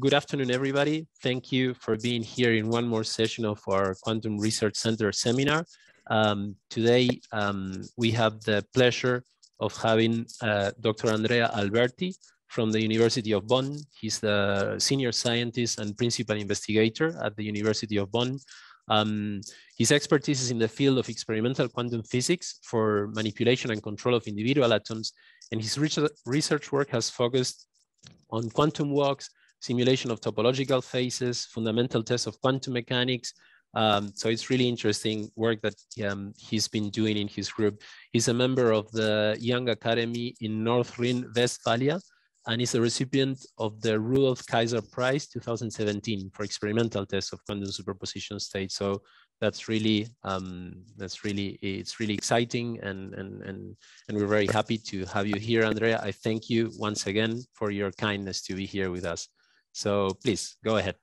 good afternoon, everybody. Thank you for being here in one more session of our Quantum Research Center seminar. Um, today, um, we have the pleasure of having uh, Dr. Andrea Alberti from the University of Bonn. He's the senior scientist and principal investigator at the University of Bonn. Um, his expertise is in the field of experimental quantum physics for manipulation and control of individual atoms. And his research work has focused on quantum walks, simulation of topological phases, fundamental tests of quantum mechanics, um, so it's really interesting work that um, he's been doing in his group. He's a member of the Young Academy in North Rhine-Westphalia, and is a recipient of the Rudolf Kaiser Prize 2017 for experimental tests of quantum superposition states. So that's really um, that's really it's really exciting, and and and and we're very happy to have you here, Andrea. I thank you once again for your kindness to be here with us. So please go ahead.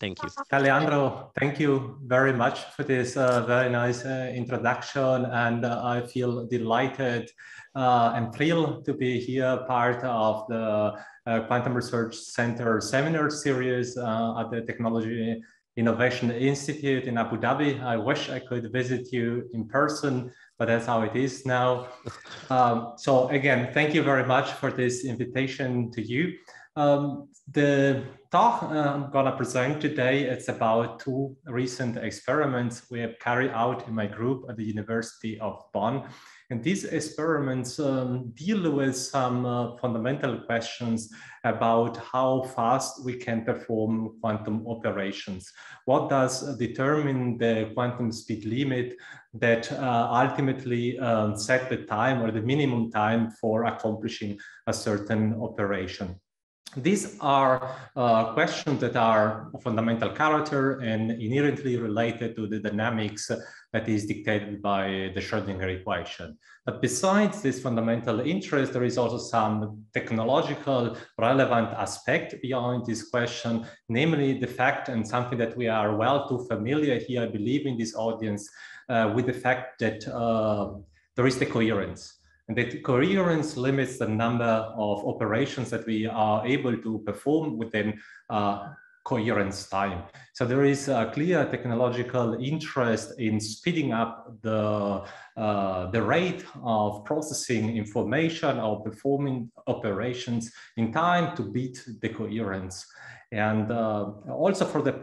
Thank you. Alejandro, thank you very much for this uh, very nice uh, introduction. And uh, I feel delighted uh, and thrilled to be here, part of the uh, Quantum Research Center seminar series uh, at the Technology Innovation Institute in Abu Dhabi. I wish I could visit you in person, but that's how it is now. Um, so again, thank you very much for this invitation to you. Um, the talk uh, I'm gonna present today, it's about two recent experiments we have carried out in my group at the University of Bonn. And these experiments um, deal with some uh, fundamental questions about how fast we can perform quantum operations. What does determine the quantum speed limit that uh, ultimately um, set the time or the minimum time for accomplishing a certain operation? These are uh, questions that are of fundamental character and inherently related to the dynamics that is dictated by the Schrodinger equation. But besides this fundamental interest, there is also some technological relevant aspect behind this question, namely the fact and something that we are well too familiar here, I believe in this audience, uh, with the fact that uh, there is the coherence. And that coherence limits the number of operations that we are able to perform within uh, coherence time. So there is a clear technological interest in speeding up the, uh, the rate of processing information or performing operations in time to beat the coherence. And uh, also for the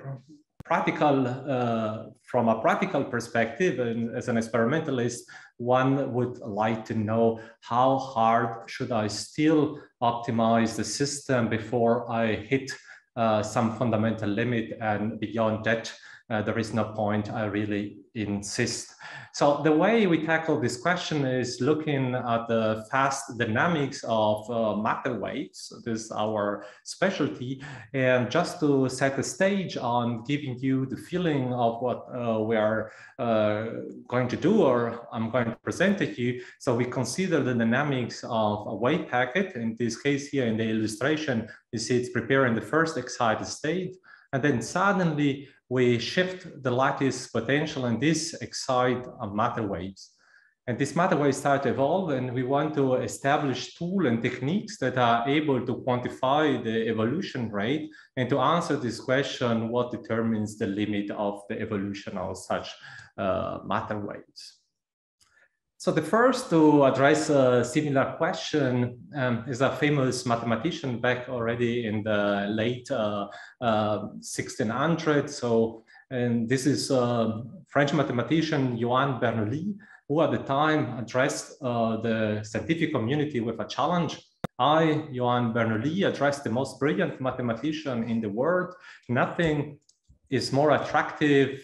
practical, uh, from a practical perspective, and as an experimentalist, one would like to know how hard should I still optimize the system before I hit uh, some fundamental limit and beyond that, uh, there is no point I really insist. So the way we tackle this question is looking at the fast dynamics of uh, matter waves. This is our specialty. And just to set the stage on giving you the feeling of what uh, we are uh, going to do or I'm going to present to you. So we consider the dynamics of a wave packet. In this case here in the illustration, you see it's preparing the first excited state. And then suddenly we shift the lattice potential and this excite matter waves. And these matter waves start to evolve and we want to establish tools and techniques that are able to quantify the evolution rate and to answer this question, what determines the limit of the evolution of such uh, matter waves. So the first to address a similar question um, is a famous mathematician back already in the late uh, uh, 1600s. So, and this is uh, French mathematician Johann Bernoulli, who at the time addressed uh, the scientific community with a challenge. I, Johann Bernoulli, addressed the most brilliant mathematician in the world. Nothing is more attractive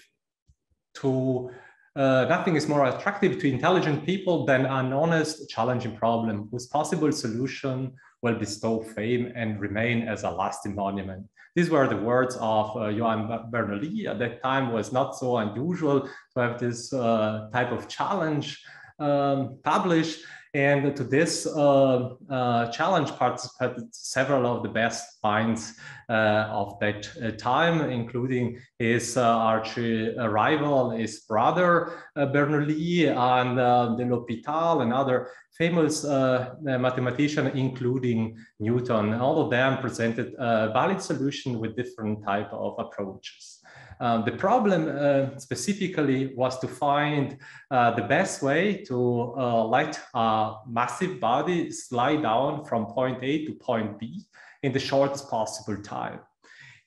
to uh, nothing is more attractive to intelligent people than an honest, challenging problem whose possible solution will bestow fame and remain as a lasting monument. These were the words of uh, Johann Bernoulli. At that time was not so unusual to have this uh, type of challenge um, published. And to this uh, uh, challenge participated several of the best minds uh, of that uh, time, including his uh, arch rival, his brother Bernoulli, and de L'Hopital, and other famous mathematician, including Newton. All of them presented a valid solution with different type of approaches. Um, the problem uh, specifically was to find uh, the best way to uh, let a massive body slide down from point A to point B in the shortest possible time.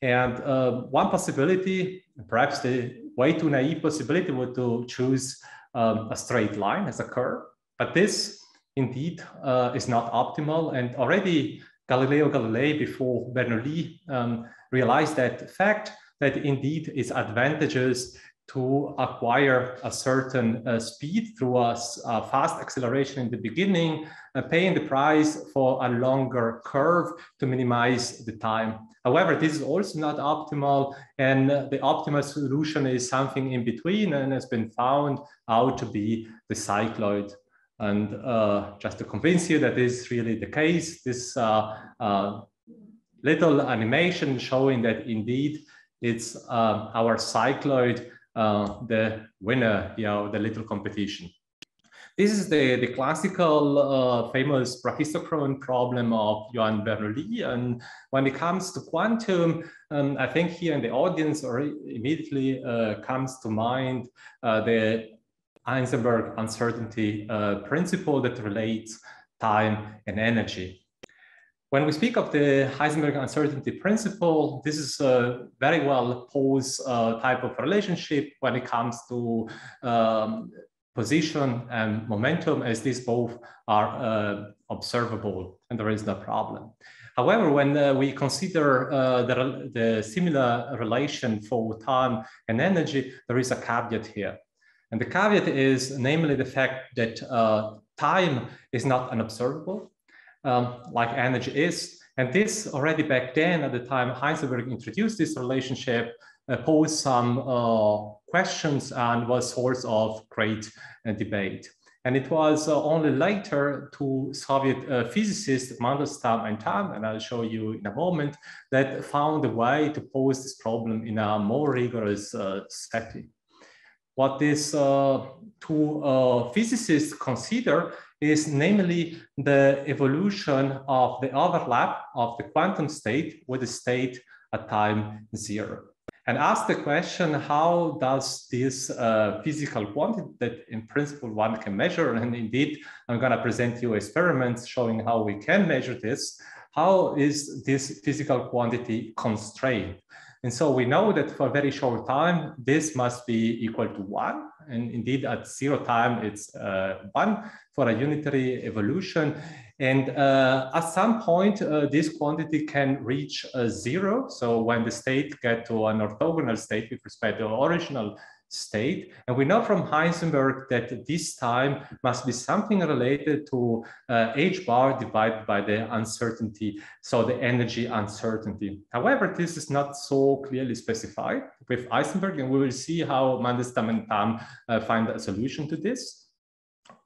And uh, one possibility, perhaps the way too naive possibility would to choose um, a straight line as a curve. But this indeed uh, is not optimal. And already Galileo Galilei before Bernoulli um, realized that fact that indeed is advantageous to acquire a certain uh, speed through a, a, fast acceleration in the beginning, uh, paying the price for a longer curve to minimize the time. However, this is also not optimal, and the optimal solution is something in between and has been found out to be the cycloid. And uh, just to convince you that this is really the case, this uh, uh, little animation showing that indeed it's uh, our cycloid, uh, the winner, you know, the little competition. This is the, the classical uh, famous brachistochrone problem of Johann Bernoulli. And when it comes to quantum, um, I think here in the audience or immediately uh, comes to mind uh, the Heisenberg uncertainty uh, principle that relates time and energy. When we speak of the Heisenberg uncertainty principle, this is a very well posed uh, type of relationship when it comes to um, position and momentum, as these both are uh, observable and there is no problem. However, when uh, we consider uh, the, the similar relation for time and energy, there is a caveat here. And the caveat is namely the fact that uh, time is not unobservable um, like energy is. And this already back then, at the time Heisenberg introduced this relationship, uh, posed some uh, questions and was source of great uh, debate. And it was uh, only later to Soviet uh, physicists Mandelstam and Tamm, and I'll show you in a moment, that found a way to pose this problem in a more rigorous uh, setting. What these two physicists consider is namely the evolution of the overlap of the quantum state with the state at time zero. And ask the question, how does this uh, physical quantity that in principle one can measure, and indeed, I'm gonna present you experiments showing how we can measure this, how is this physical quantity constrained? And so we know that for a very short time, this must be equal to one. And indeed at zero time, it's uh, one for a unitary evolution. And uh, at some point, uh, this quantity can reach uh, zero. So when the state get to an orthogonal state with respect to the original state. And we know from Heisenberg that this time must be something related to uh, h bar divided by the uncertainty, so the energy uncertainty. However, this is not so clearly specified with Heisenberg, and we will see how Mandelstam and Tamm uh, find a solution to this.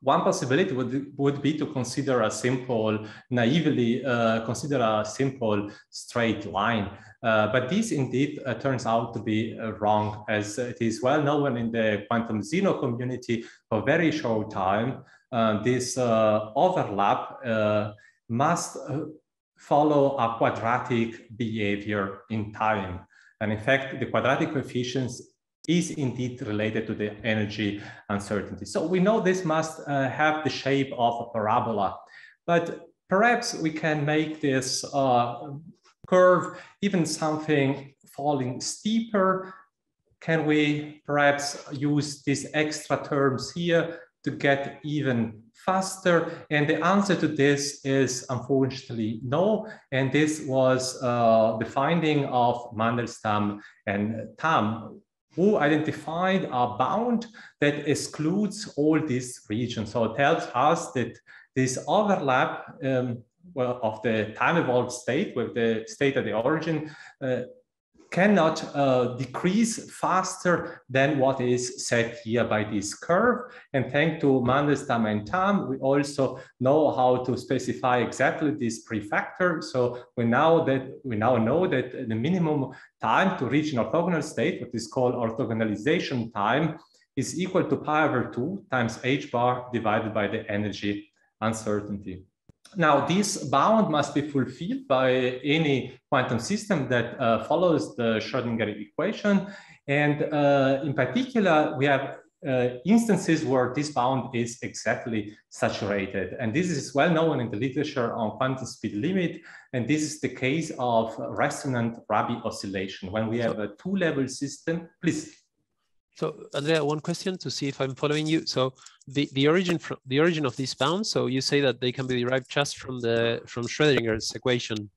One possibility would, would be to consider a simple, naively uh, consider a simple straight line. Uh, but this indeed uh, turns out to be uh, wrong as it is well known in the quantum Zeno community for very short time. Uh, this uh, overlap must follow a quadratic behavior in time. And in fact, the quadratic coefficients is indeed related to the energy uncertainty. So we know this must uh, have the shape of a parabola, but perhaps we can make this uh, curve even something falling steeper. Can we perhaps use these extra terms here to get even faster? And the answer to this is unfortunately no. And this was uh, the finding of Mandelstam and Tamm who identified a bound that excludes all these regions. So it tells us that this overlap um, well, of the time evolved state with the state of the origin uh, cannot uh, decrease faster than what is set here by this curve. And thanks to Mandelstam and Tamm, we also know how to specify exactly this prefactor. So we now that we now know that the minimum time to reach an orthogonal state, what is called orthogonalization time, is equal to pi over 2 times h bar divided by the energy uncertainty. Now, this bound must be fulfilled by any quantum system that uh, follows the Schrodinger equation. And uh, in particular, we have uh, instances where this bound is exactly saturated. And this is well known in the literature on quantum speed limit. And this is the case of resonant Rabi oscillation. When we have a two-level system, please. So Andrea, one question to see if I'm following you. So the, the origin from the origin of these bounds. So you say that they can be derived just from the from Schrodinger's equation.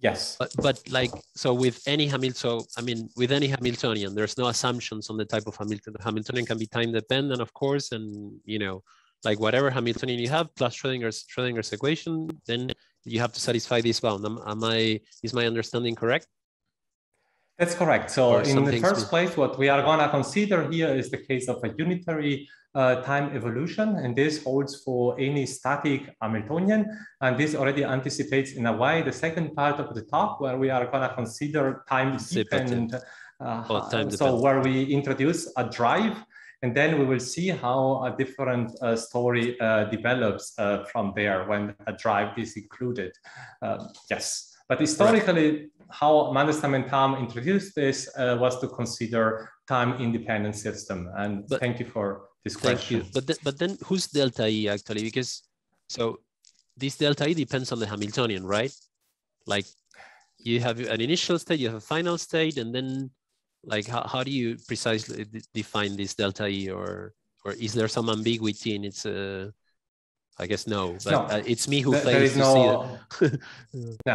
Yes. But, but like so with any Hamilton, I mean with any Hamiltonian, there's no assumptions on the type of Hamilton. The Hamiltonian can be time dependent, of course, and you know, like whatever Hamiltonian you have plus Schrodinger's Schrodinger's equation, then you have to satisfy this bound. Am, am I is my understanding correct? That's correct. So in the first place, what we are going to consider here is the case of a unitary uh, time evolution, and this holds for any static Hamiltonian. And this already anticipates in a way the second part of the talk where we are going to consider time dependent. Uh, time so where we introduce a drive and then we will see how a different uh, story uh, develops uh, from there when a drive is included. Uh, yes, but historically, right how Mandelstam and Tamm introduced this uh, was to consider time independent system. And but, thank you for this thank question. You. But, th but then who's delta E actually? Because so this delta E depends on the Hamiltonian, right? Like you have an initial state, you have a final state, and then like how, how do you precisely define this delta E or or is there some ambiguity in its uh, I guess no, but no, uh, it's me who fails to no, see it. no,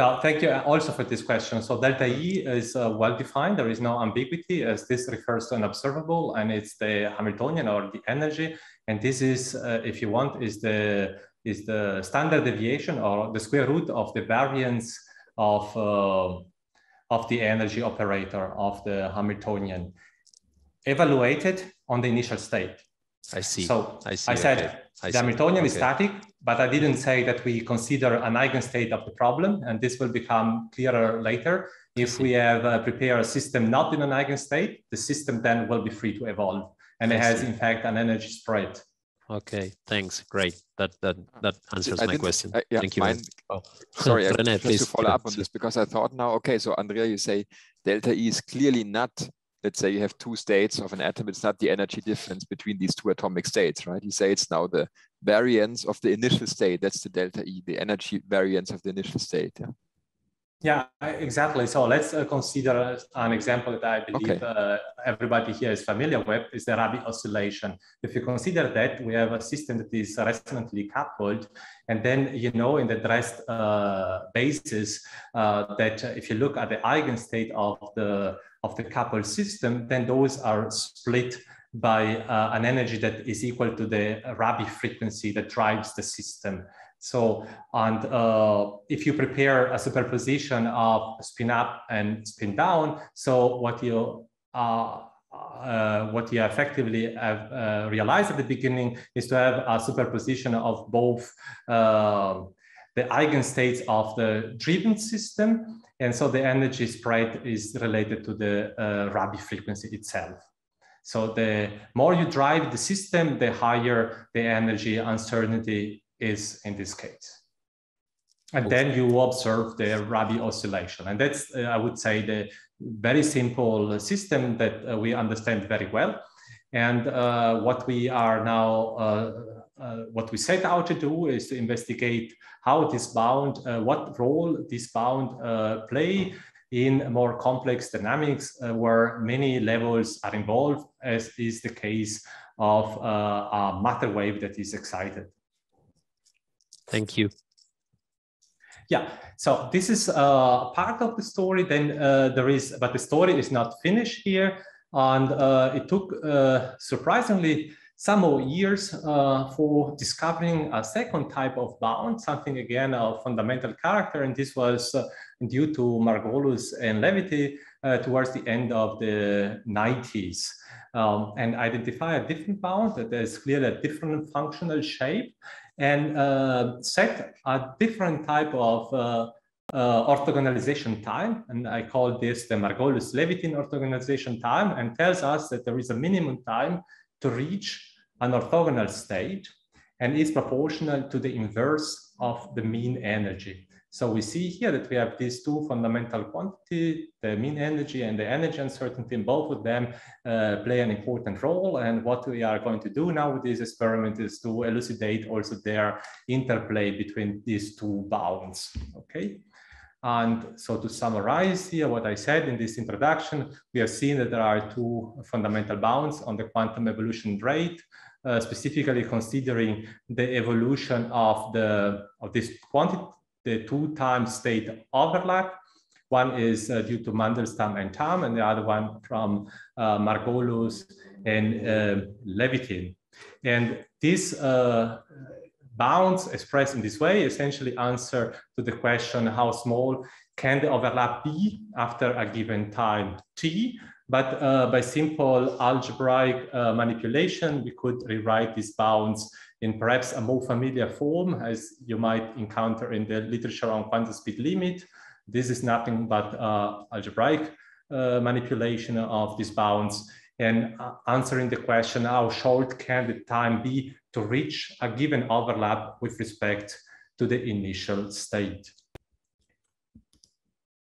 now, thank you also for this question. So delta E is uh, well defined. There is no ambiguity as this refers to an observable and it's the Hamiltonian or the energy. And this is, uh, if you want, is the, is the standard deviation or the square root of the variance of, uh, of the energy operator of the Hamiltonian evaluated on the initial state. I see. So I, see. I said okay. I the Hamiltonian okay. is static, but I didn't say that we consider an eigenstate of the problem, and this will become clearer later. If we have uh, prepared a system not in an eigenstate, the system then will be free to evolve, and it has in fact an energy spread. Okay, thanks. Great. That that that answers I my question. Uh, yeah, Thank you. Mine, oh. Sorry, René, just please. to follow up on this because I thought now, okay, so Andrea, you say delta E is clearly not let's say you have two states of an atom, it's not the energy difference between these two atomic states, right? You say it's now the variance of the initial state. That's the delta E, the energy variance of the initial state. Yeah. Yeah, exactly. So let's uh, consider an example that I believe okay. uh, everybody here is familiar with is the Rabi oscillation. If you consider that we have a system that is resonantly coupled, and then you know in the dressed uh, basis uh, that if you look at the eigenstate of the of the coupled system, then those are split by uh, an energy that is equal to the Rabi frequency that drives the system. So, and uh, if you prepare a superposition of spin up and spin down, so what you uh, uh, what you effectively have uh, realized at the beginning is to have a superposition of both uh, the eigenstates of the driven system. And so the energy spread is related to the uh, Rabi frequency itself. So the more you drive the system, the higher the energy uncertainty is in this case. And then you observe the Rabi oscillation. And that's, uh, I would say, the very simple system that uh, we understand very well. And uh, what we are now, uh, uh, what we set out to do is to investigate how this bound, uh, what role this bound play in more complex dynamics where many levels are involved, as is the case of a matter wave that is excited. Thank you. Yeah, so this is uh, part of the story. Then uh, there is, but the story is not finished here. And uh, it took uh, surprisingly some more years uh, for discovering a second type of bound, something again of fundamental character. And this was uh, due to Margolus and Levitin uh, towards the end of the 90s. Um, and identify a different bound that is clearly a different functional shape and uh, set a different type of uh, uh, orthogonalization time, and I call this the Margolus-Levitin orthogonalization time, and tells us that there is a minimum time to reach an orthogonal state and is proportional to the inverse of the mean energy. So we see here that we have these two fundamental quantity, the mean energy and the energy uncertainty, both of them uh, play an important role. And what we are going to do now with this experiment is to elucidate also their interplay between these two bounds, okay? And so to summarize here what I said in this introduction, we have seen that there are two fundamental bounds on the quantum evolution rate, uh, specifically considering the evolution of the of this quantity, the two time state overlap. One is uh, due to Mandelstam and Tamm, and the other one from uh, Margolus and uh, Levitin. And these uh, bounds expressed in this way essentially answer to the question how small can the overlap be after a given time t. But uh, by simple algebraic uh, manipulation, we could rewrite these bounds in perhaps a more familiar form as you might encounter in the literature on quantum speed limit. This is nothing but uh, algebraic uh, manipulation of these bounds and uh, answering the question, how short can the time be to reach a given overlap with respect to the initial state.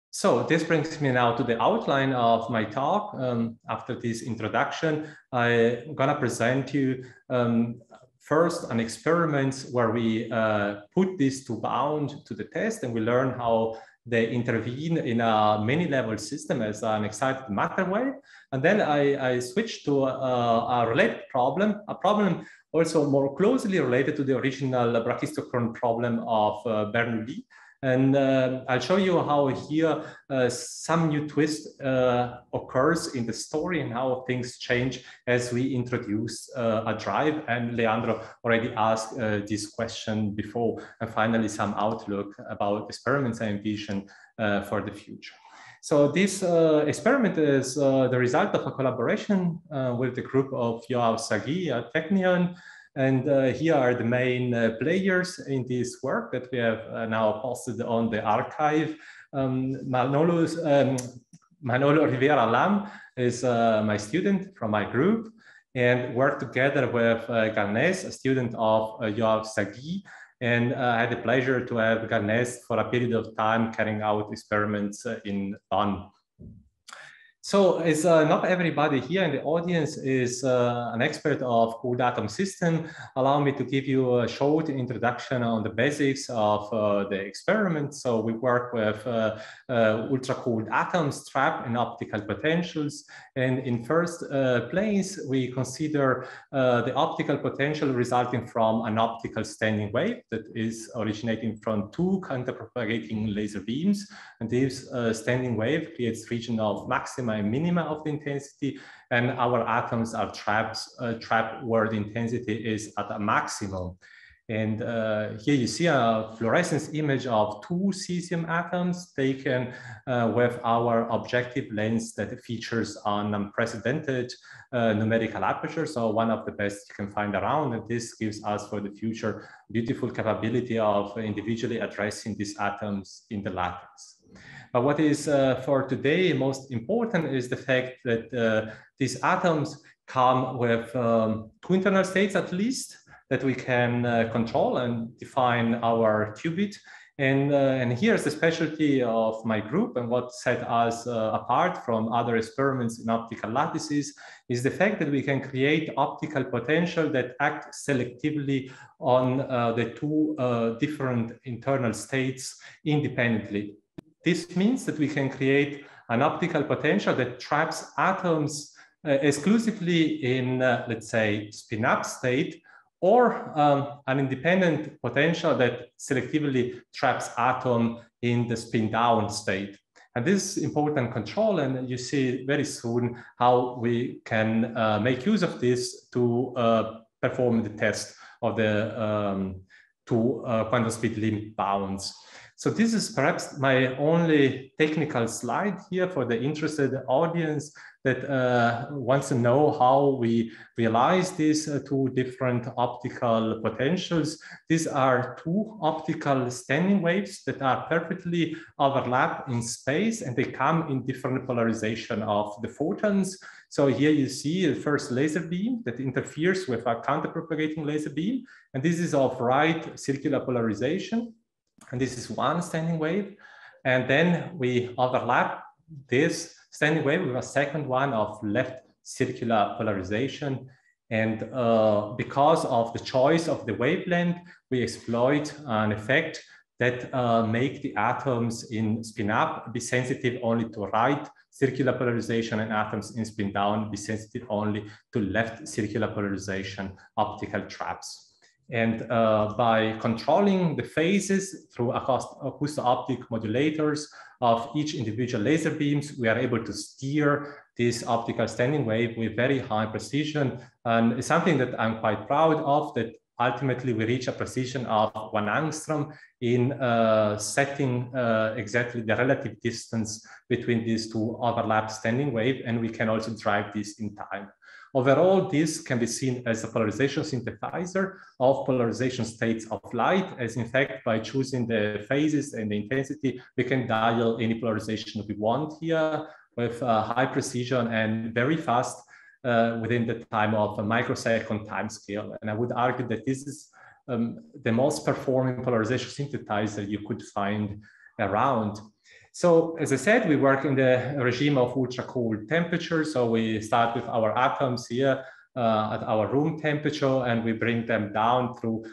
So this brings me now to the outline of my talk. Um, after this introduction, I'm gonna present you um, first an experiment where we uh, put these to bound to the test and we learn how they intervene in a many level system as an excited matter wave. And then I, I switched to a, a related problem, a problem also more closely related to the original brachistochrone problem of uh, Bernoulli. And uh, I'll show you how here uh, some new twist uh, occurs in the story and how things change as we introduce uh, a drive. And Leandro already asked uh, this question before. And finally, some outlook about experiments I envision uh, for the future. So this uh, experiment is uh, the result of a collaboration uh, with the group of Yoav Sagi at Technion. And uh, here are the main uh, players in this work that we have uh, now posted on the arXiv. Um, Manolo, um, Manolo Rivera Lam is my student from my group and worked together with uh, Gal Ness, a student of uh, Yoav Sagi, and uh, I had the pleasure to have Gal Ness for a period of time carrying out experiments uh, in Bonn. So is uh, not everybody here in the audience is uh, an expert of cooled atom system. Allow me to give you a short introduction on the basics of uh, the experiment. So we work with uh, uh, ultra cooled atoms trapped in optical potentials. And in first uh, place, we consider the optical potential resulting from an optical standing wave that is originating from two counterpropagating laser beams. And this standing wave creates region of maxima and minima of the intensity, and our atoms are trapped, uh, trapped where the intensity is at a maximum. And uh, here you see a fluorescence image of two cesium atoms taken uh, with our objective lens that features an unprecedented uh, numerical aperture. So one of the best you can find around. And this gives us for the future beautiful capability of individually addressing these atoms in the lattice. But what is uh, for today most important is the fact that uh, these atoms come with um, two internal states at least that we can uh, control and define our qubit. And, uh, and here's the specialty of my group and what set us uh, apart from other experiments in optical lattices is the fact that we can create optical potential that act selectively on uh, the two different internal states independently. This means that we can create an optical potential that traps atoms uh, exclusively in, uh, let's say, spin-up state, or um, an independent potential that selectively traps atom in the spin-down state. And this is important control, and you see very soon how we can uh, make use of this to uh, perform the test of the um, two uh, quantum speed limit bounds. So this is perhaps my only technical slide here for the interested audience that uh, wants to know how we realize these uh, two different optical potentials. These are two optical standing waves that are perfectly overlap in space and they come in different polarization of the photons. So here you see the first laser beam that interferes with a counterpropagating laser beam. And this is of right circular polarization. And this is one standing wave. And then we overlap this standing wave with a second one of left circular polarization. And uh, because of the choice of the wavelength, we exploit an effect that uh, make the atoms in spin up be sensitive only to right circular polarization and atoms in spin down be sensitive only to left circular polarization optical traps. And uh, by controlling the phases through acousto-optic modulators of each individual laser beams, we are able to steer this optical standing wave with very high precision. And it's something that I'm quite proud of, that ultimately we reach a precision of one angstrom in uh, setting uh, exactly the relative distance between these two overlap standing wave, and we can also drive this in time. Overall, this can be seen as a polarization synthesizer of polarization states of light, as in fact, by choosing the phases and the intensity, we can dial any polarization we want here with uh, high precision and very fast uh, within the time of a microsecond time scale. And I would argue that this is um, the most performing polarization synthesizer you could find around. So as I said, we work in the regime of ultra cold temperature. So we start with our atoms here uh, at our room temperature and we bring them down through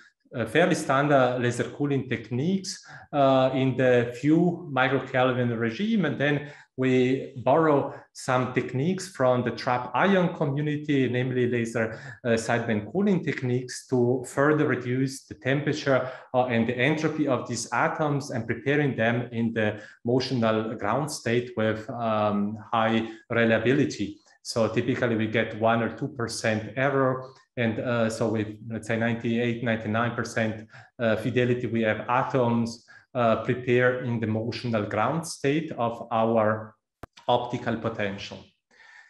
fairly standard laser cooling techniques uh, in the few microkelvin regime. And then we borrow some techniques from the trap ion community, namely laser uh, sideband cooling techniques to further reduce the temperature uh, and the entropy of these atoms and preparing them in the motional ground state with um, high reliability. So typically we get one or 2% error. And uh, so with, let's say 98, 99% uh, fidelity, we have atoms uh, prepare in the motional ground state of our optical potential.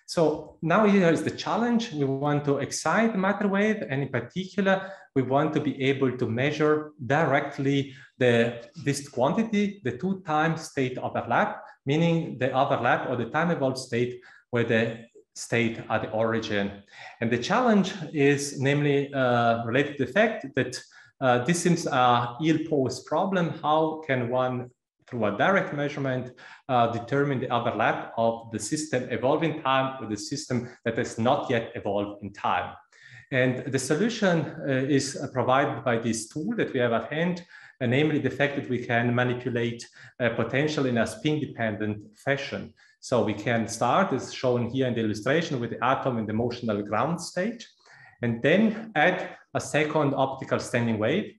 So now here is the challenge. We want to excite the matter wave, and in particular, we want to be able to measure directly the this quantity, the two time state overlap, meaning the overlap or the time evolved state where the state at the origin. And the challenge is namely uh, related to the fact that uh, this seems a ill-posed problem. How can one, through a direct measurement, uh, determine the overlap of the system evolving time with the system that has not yet evolved in time? And the solution uh, is provided by this tool that we have at hand, namely the fact that we can manipulate uh, potential in a spin-dependent fashion. So we can start, as shown here in the illustration, with the atom in the motional ground state, and then add a second optical standing wave,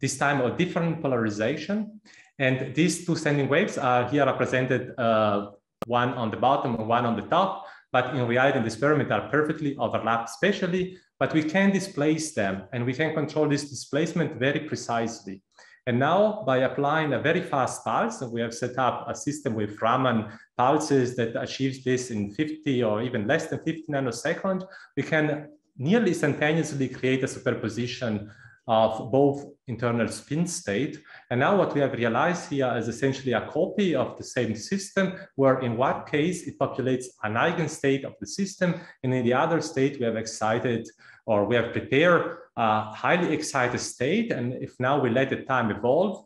this time of different polarization. And these two standing waves are here represented, uh, one on the bottom and one on the top, but in reality, in the experiment are perfectly overlapped spatially, but we can displace them and we can control this displacement very precisely. And now by applying a very fast pulse, we have set up a system with Raman pulses that achieves this in 50 or even less than 50 nanoseconds, we can nearly instantaneously create a superposition of both internal spin state. And now what we have realized here is essentially a copy of the same system, where in one case it populates an eigenstate of the system, and in the other state we have excited or we have prepared a highly excited state. And if now we let the time evolve,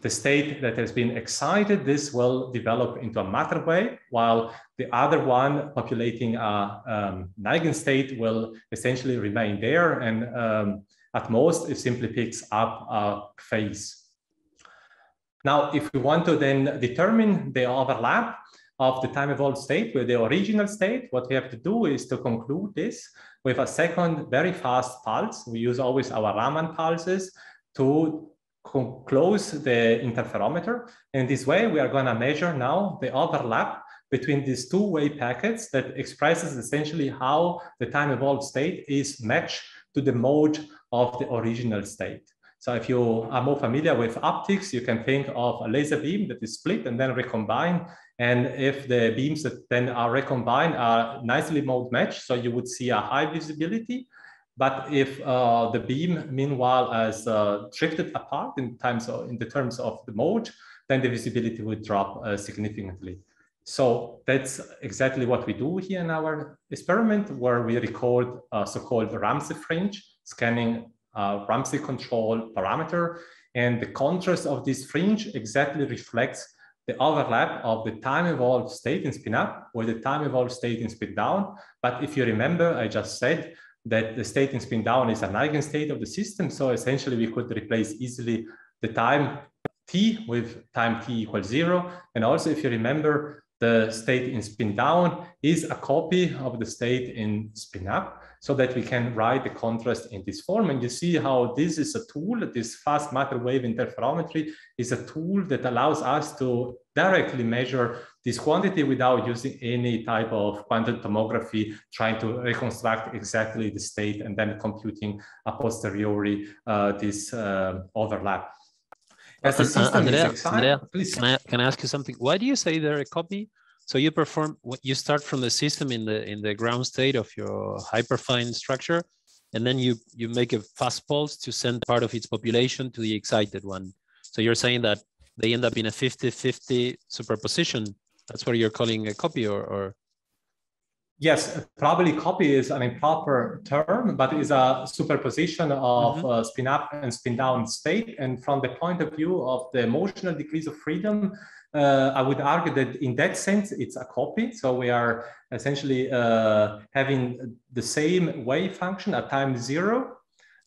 the state that has been excited, this will develop into a matter wave, while the other one populating a um, eigenstate will essentially remain there. And um, at most, it simply picks up a phase. Now, if we want to then determine the overlap of the time evolved state with the original state, what we have to do is to conclude this with a second very fast pulse. We use always our Raman pulses to close the interferometer. And this way, we are going to measure now the overlap between these two-way packets that expresses essentially how the time evolved state is matched to the mode of the original state. So if you are more familiar with optics, you can think of a laser beam that is split and then recombined. And if the beams that then are recombined are nicely mode matched, so you would see a high visibility. But if uh, the beam, meanwhile, has uh, drifted apart in terms of, in the terms of the mode, then the visibility would drop uh, significantly. So that's exactly what we do here in our experiment, where we record so-called Ramsey fringe, scanning a Ramsey control parameter. And the contrast of this fringe exactly reflects the overlap of the time evolved state in spin up or the time evolved state in spin down. But if you remember, I just said that the state in spin down is an eigenstate of the system. So essentially we could replace easily the time t with time t equals zero. And also if you remember, the state in spin down is a copy of the state in spin up so that we can write the contrast in this form. And you see how this is a tool, this fast matter wave interferometry is a tool that allows us to directly measure this quantity without using any type of quantum tomography, trying to reconstruct exactly the state and then computing a posteriori uh, this uh, overlap. The system Andrea, is Andrea, please. Can I, can I ask you something? Why do you say they're a copy? So you perform, you start from the system in the in the ground state of your hyperfine structure, and then you you make a fast pulse to send part of its population to the excited one. So you're saying that they end up in a 50-50 superposition. That's what you're calling a copy or, or Yes, probably copy is an improper term, but is a superposition of mm-hmm. uh, spin up and spin down state. And from the point of view of the emotional degrees of freedom, uh, I would argue that in that sense, it's a copy. So we are essentially uh, having the same wave function at time zero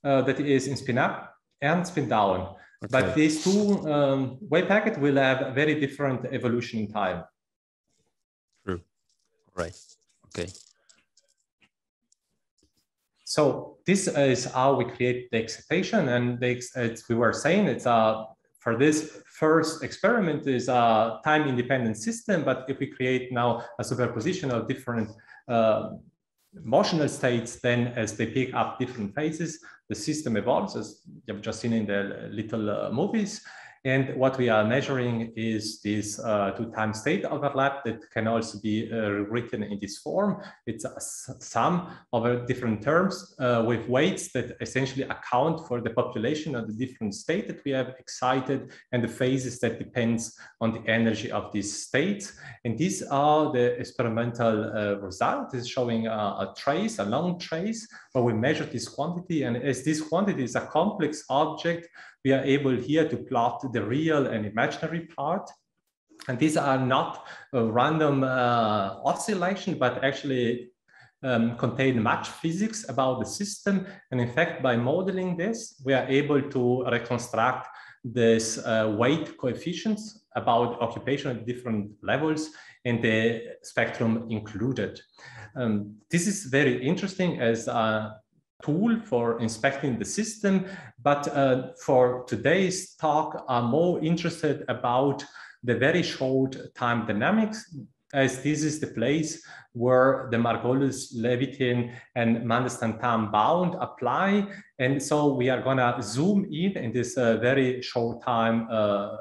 uh, that is in spin up and spin down. Okay. But these two um, wave packets will have a very different evolution in time. True. Right. Okay. So this is how we create the excitation, and the, as we were saying, it's a for this first experiment is a time independent system. But if we create now a superposition of different uh, motional states, then as they pick up different phases, the system evolves, as you've just seen in the little uh, movies. And what we are measuring is this uh, two-time state overlap that can also be uh, written in this form. It's a sum of different terms uh, with weights that essentially account for the population of the different state that we have excited and the phases that depends on the energy of these states. And these are the experimental uh, result. It's showing a, a trace, a long trace, where we measure this quantity. And as this quantity is a complex object, we are able here to plot the real and imaginary part. And these are not random uh, oscillation, but actually um, contain much physics about the system. And in fact, by modeling this, we are able to reconstruct this uh, weight coefficients about occupation at different levels and the spectrum included. Um, this is very interesting as uh, tool for inspecting the system. But uh, for today's talk, I'm more interested about the very short time dynamics, as this is the place where the Margolus, Levitin, and Mandelstam time bound apply. And so we are going to zoom in in this uh, very short time uh,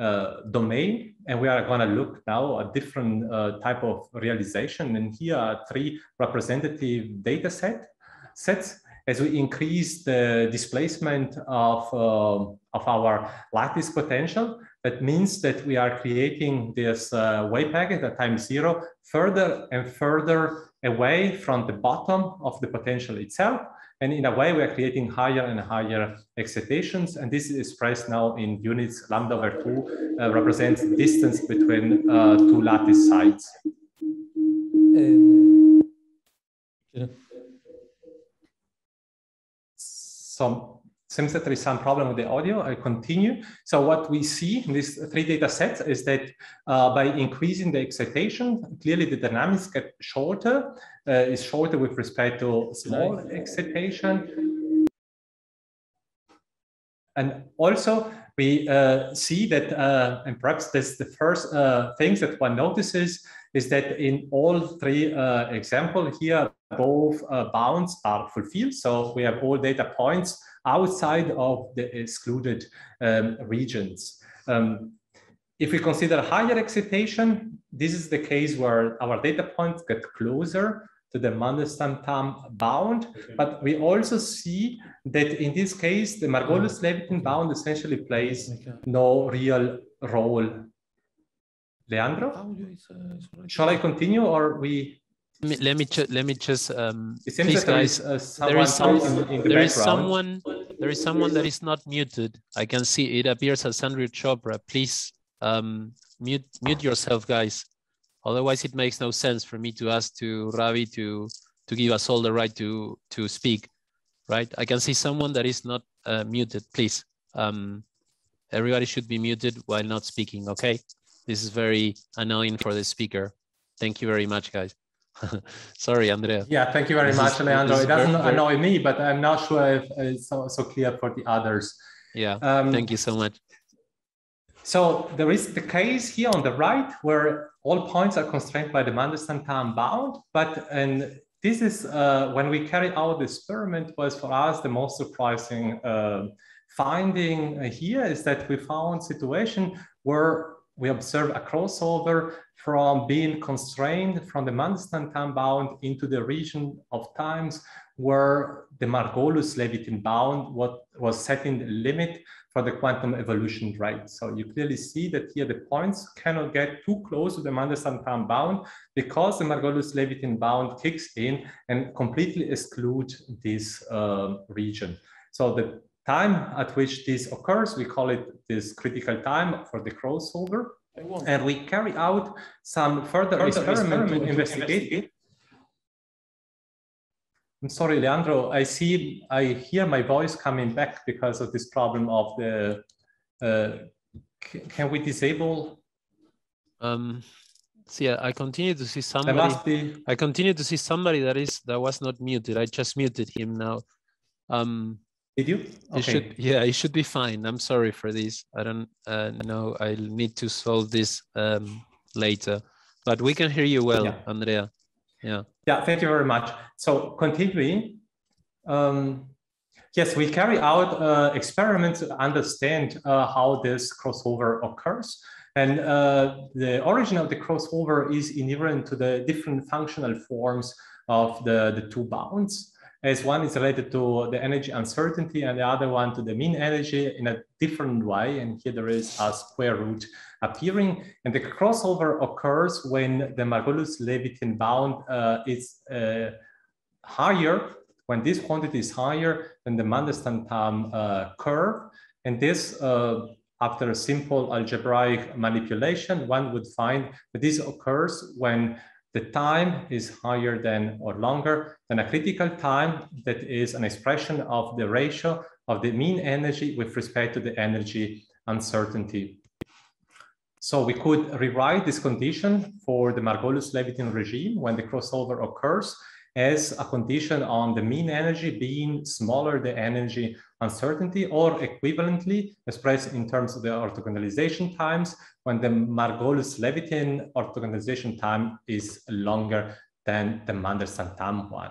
uh, domain. And we are going to look now at different uh, type of realization. And here are three representative data set sets as we increase the displacement of, uh, of our lattice potential, that means that we are creating this uh, wave packet at time zero further and further away from the bottom of the potential itself. And in a way, we are creating higher and higher excitations. And this is expressed now in units lambda over two, uh, represents distance between uh, two lattice sites. Um, yeah. So seems that there is some problem with the audio. I continue. So what we see in these three data sets is that uh, by increasing the excitation, clearly the dynamics get shorter, uh, is shorter with respect to small excitation. And also we uh, see that, uh, and perhaps this the first uh, things that one notices is that in all three uh, examples here, both uh, bounds are fulfilled. So we have all data points outside of the excluded um, regions. Um, if we consider higher excitation, this is the case where our data points get closer to the Mandelstam-Tamm bound, okay. but we also see that in this case, the Margolus-Levitin bound essentially plays no real role. Leandro, shall I continue or we? Let me let me just um, please guys. There is, uh, there is, some, in, in the there is someone there is someone that is not muted. I can see it appears as Andrew Chopra. Please um, mute mute yourself, guys. Otherwise, it makes no sense for me to ask to Ravi to to give us all the right to to speak, right? I can see someone that is not uh, muted. Please, um, everybody should be muted while not speaking. Okay, this is very annoying for the speaker. Thank you very much, guys. Sorry, Andrea. Yeah, thank you very this much, is, Leandro. It doesn't very, annoy me, but I'm not sure if it's so, so clear for the others. Yeah, um, thank you so much. So there is the case here on the right where all points are constrained by the Mandelstam bound, but and this is uh, when we carry out the experiment was for us the most surprising uh, finding here is that we found situation where we observe a crossover from being constrained from the Mandelstam time bound into the region of times where the Margolus-Levitin bound what was setting the limit for the quantum evolution rate. So you clearly see that here the points cannot get too close to the Mandelstam time bound because the Margolus-Levitin bound kicks in and completely exclude this uh, region. So the time at which this occurs, we call it this critical time for the crossover. And we carry out some further, further experiment, experiment to investigate, investigate I'm sorry, Leandro. I see, I hear my voice coming back because of this problem of the. Uh, can we disable? Um, see, I continue to see somebody. There must be... I continue to see somebody that is that was not muted. I just muted him now. Um, Did you? Okay. should, yeah, it should be fine. I'm sorry for this. I don't uh, know. I'll need to solve this um, later, but we can hear you well, yeah. Andrea. Yeah. Yeah, thank you very much. So continuing, um, yes, we carry out uh, experiments to understand uh, how this crossover occurs. And uh, the origin of the crossover is inherent to the different functional forms of the, the two bounds as one is related to the energy uncertainty and the other one to the mean energy in a different way. And here there is a square root appearing. And the crossover occurs when the Margolus-Levitin bound uh, is uh, higher, when this quantity is higher than the Mandelstam uh, curve. And this, uh, after a simple algebraic manipulation, one would find that this occurs when the time is higher than or longer than a critical time that is an expression of the ratio of the mean energy with respect to the energy uncertainty. So we could rewrite this condition for the Margolus-Levitin regime when the crossover occurs as a condition on the mean energy being smaller than energy uncertainty or equivalently expressed in terms of the orthogonalization times when the Margolus-Levitin orthogonalization time is longer than the Mandelstam one.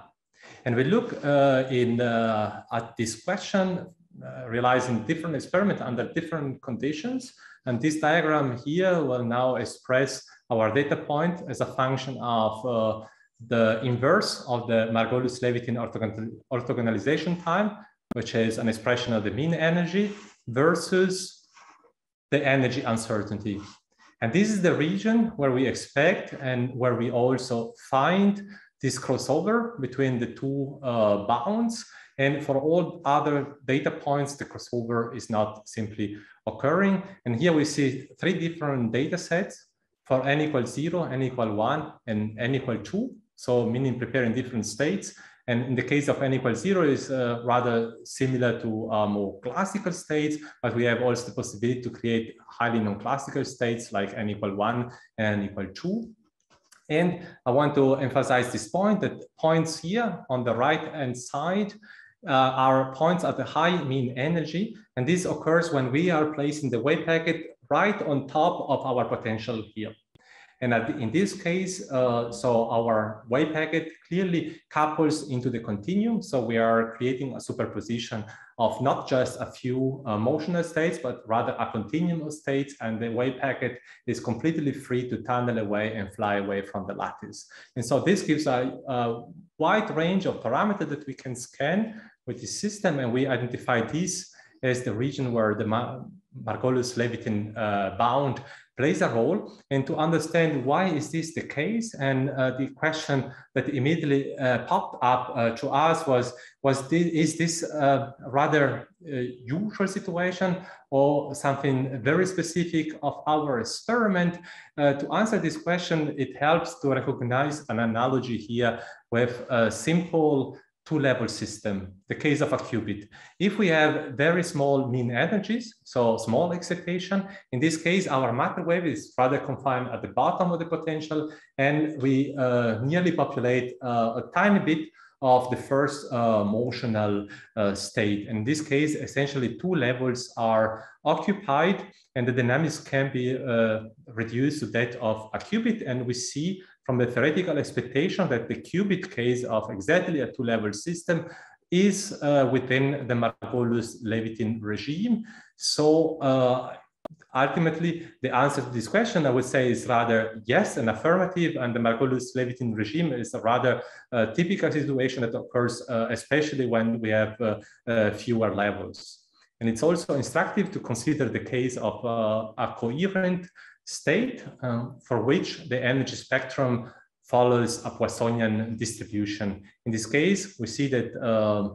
And we look uh, in, uh, at this question, uh, realizing different experiments under different conditions. And this diagram here will now express our data point as a function of uh, the inverse of the Margolus-Levitin orthogonalization time, which is an expression of the mean energy versus the energy uncertainty. And this is the region where we expect and where we also find this crossover between the two uh, bounds. And for all other data points, the crossover is not simply occurring. And here we see three different data sets for n equals zero, n equal one, and n equal two. So meaning preparing different states. And in the case of n equals zero is uh, rather similar to uh, more classical states, but we have also the possibility to create highly non-classical states like n equal one and n equal two. And I want to emphasize this point that points here on the right hand side uh, are points at the high mean energy. And this occurs when we are placing the wave packet right on top of our potential here. And in this case, uh, so our wave packet clearly couples into the continuum. So we are creating a superposition of not just a few uh, motional states, but rather a continuum of states. And the wave packet is completely free to tunnel away and fly away from the lattice. And so this gives a, a wide range of parameters that we can scan with the system. And we identify these as the region where the Margolus-Levitin uh, bound plays a role and to understand why is this the case. And uh, the question that immediately uh, popped up uh, to us was was this, is this a rather uh, usual situation or something very specific of our experiment? Uh, to answer this question it helps to recognize an analogy here with a simple two-level system, the case of a qubit. If we have very small mean energies, so small excitation, in this case, our matter wave is rather confined at the bottom of the potential, and we uh, nearly populate uh, a tiny bit of the first uh, motional uh, state. In this case, essentially two levels are occupied and the dynamics can be uh, reduced to that of a qubit. And we see from the theoretical expectation that the qubit case of exactly a two-level system is uh, within the Margolus-Levitin regime. So uh, ultimately, the answer to this question, I would say, is rather yes, an affirmative, and the Margolus-Levitin regime is a rather uh, typical situation that occurs, uh, especially when we have uh, uh, fewer levels. And it's also instructive to consider the case of a coherent state um, for which the energy spectrum follows a Poissonian distribution. In this case, we see that uh,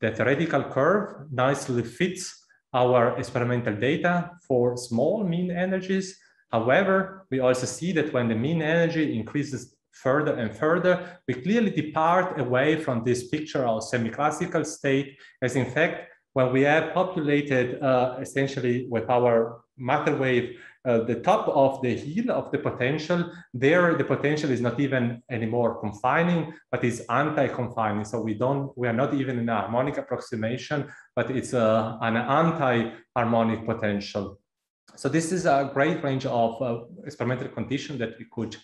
the theoretical curve nicely fits our experimental data for small mean energies. However, we also see that when the mean energy increases further and further, we clearly depart away from this picture of semi-classical state, as in fact, when we have populated uh, essentially with our matter wave uh, the top of the hill of the potential, there the potential is not even anymore confining, but is anti-confining. So we don't, we are not even in a harmonic approximation, but it's a, uh, an anti-harmonic potential. So this is a great range of uh, experimental condition that we could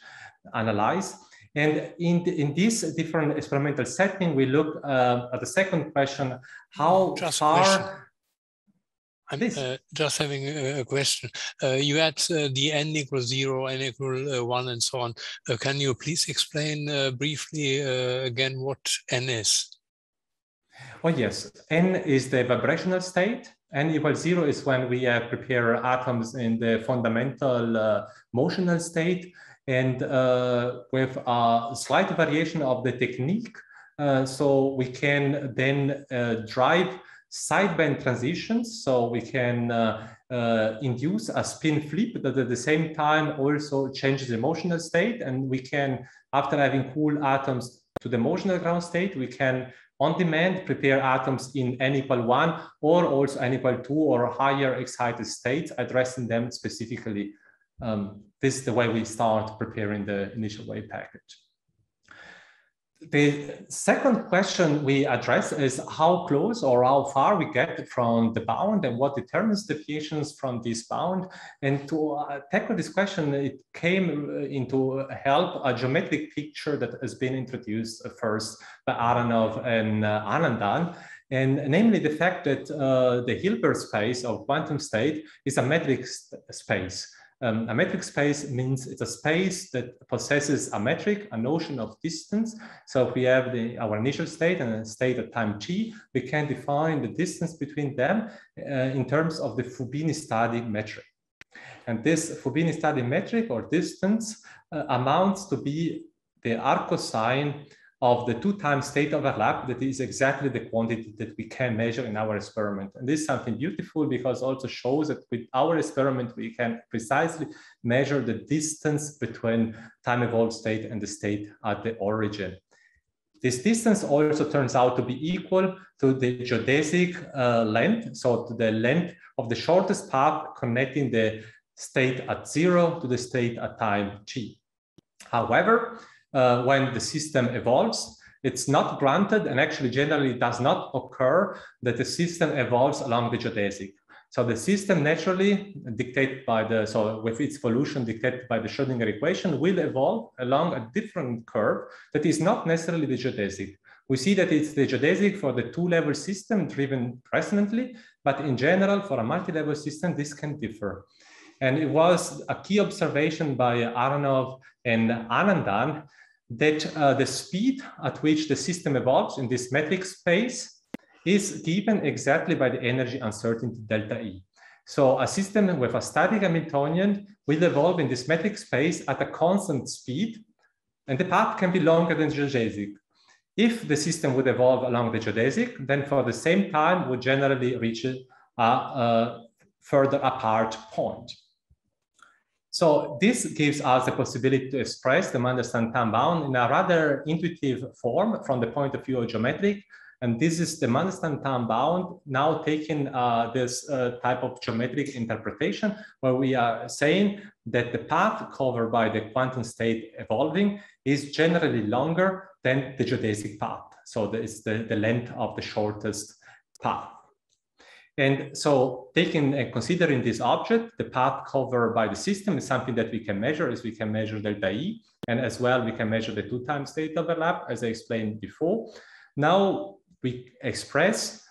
analyze. And in, the, in this different experimental setting, we look uh, at the second question, how Just far I'm uh, just having a, question. Uh, you had uh, the n equals zero, n equal uh, one, and so on. Uh, can you please explain uh, briefly again what n is? Oh, yes. N is the vibrational state. N equals zero is when we prepare atoms in the fundamental motional state. And with a slight variation of the technique, so we can then drive sideband transitions. So we can uh, uh, induce a spin flip that at the same time also changes the emotional state. And we can, after having cooled atoms to the motional ground state, we can on demand prepare atoms in n equal one or also n equal two or higher excited states, addressing them specifically. Um, this is the way we start preparing the initial wave package. The second question we address is how close or how far we get from the bound and what determines deviations from this bound. And to uh, tackle this question, it came uh, into help a geometric picture that has been introduced first by Aharonov and uh, Anandan. And namely the fact that uh, the Hilbert space of quantum state is a metric space. Um, a metric space means it's a space that possesses a metric, a notion of distance. So if we have the, our initial state and a state at time t, we can define the distance between them uh, in terms of the Fubini-Study metric. And this Fubini-Study metric or distance uh, amounts to be the arccosine of the two-time state overlap that is exactly the quantity that we can measure in our experiment. And this is something beautiful because also shows that with our experiment, we can precisely measure the distance between time evolved state and the state at the origin. This distance also turns out to be equal to the geodesic uh, length, so to the length of the shortest path connecting the state at zero to the state at time t. However, uh, when the system evolves. It's not granted and actually generally does not occur that the system evolves along the geodesic. So the system naturally dictated by the, so with its evolution dictated by the Schrodinger equation will evolve along a different curve that is not necessarily the geodesic. We see that it's the geodesic for the two-level system driven resonantly, but in general, for a multi-level system, this can differ. And it was a key observation by Aharonov and Anandan that uh, the speed at which the system evolves in this metric space is given exactly by the energy uncertainty delta E. So a system with a static Hamiltonian will evolve in this metric space at a constant speed, and the path can be longer than geodesic. If the system would evolve along the geodesic, then for the same time would generally reach a, a further apart point. So this gives us the possibility to express the Mandelstam time bound in a rather intuitive form from the point of view of geometric and this is the Mandelstam time bound now taking uh, this uh, type of geometric interpretation where we are saying that the path covered by the quantum state evolving is generally longer than the geodesic path. So it's the, the length of the shortest path. And so taking and considering this object, the path covered by the system is something that we can measure as we can measure delta E. And as well, we can measure the two time state overlap, as I explained before. Now, we express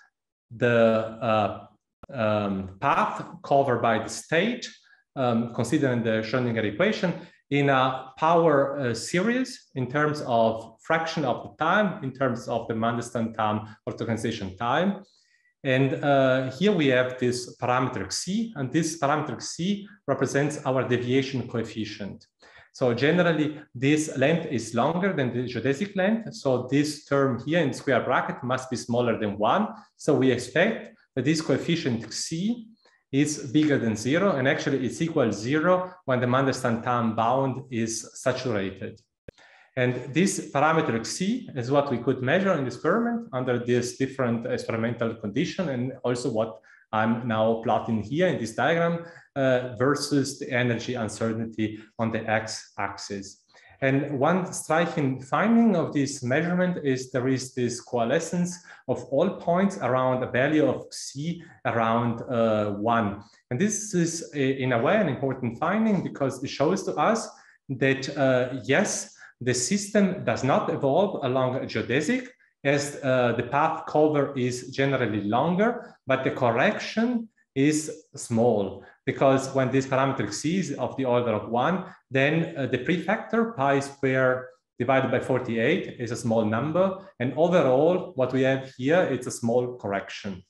the uh, um, path covered by the state, um, considering the Schrodinger equation, in a power uh, series in terms of fraction of the time, in terms of the Mandelstam time orthogonalization time. And uh, here we have this parameter C, and this parameter C represents our deviation coefficient. So generally, this length is longer than the geodesic length. So this term here in square bracket must be smaller than one. So we expect that this coefficient C is bigger than zero, and actually it's equal zero when the Mandelstam time bound is saturated. And this parameter C is what we could measure in the experiment under this different experimental condition and also what I'm now plotting here in this diagram uh, versus the energy uncertainty on the x-axis. And one striking finding of this measurement is there is this coalescence of all points around a value of C around uh, one. And this is a, in a way an important finding because it shows to us that uh, yes, the system does not evolve along a geodesic as uh, the path cover is generally longer, but the correction is small because when this parameter C is of the order of one, then uh, the prefactor pi square divided by 48 is a small number. And overall, what we have here, it's a small correction.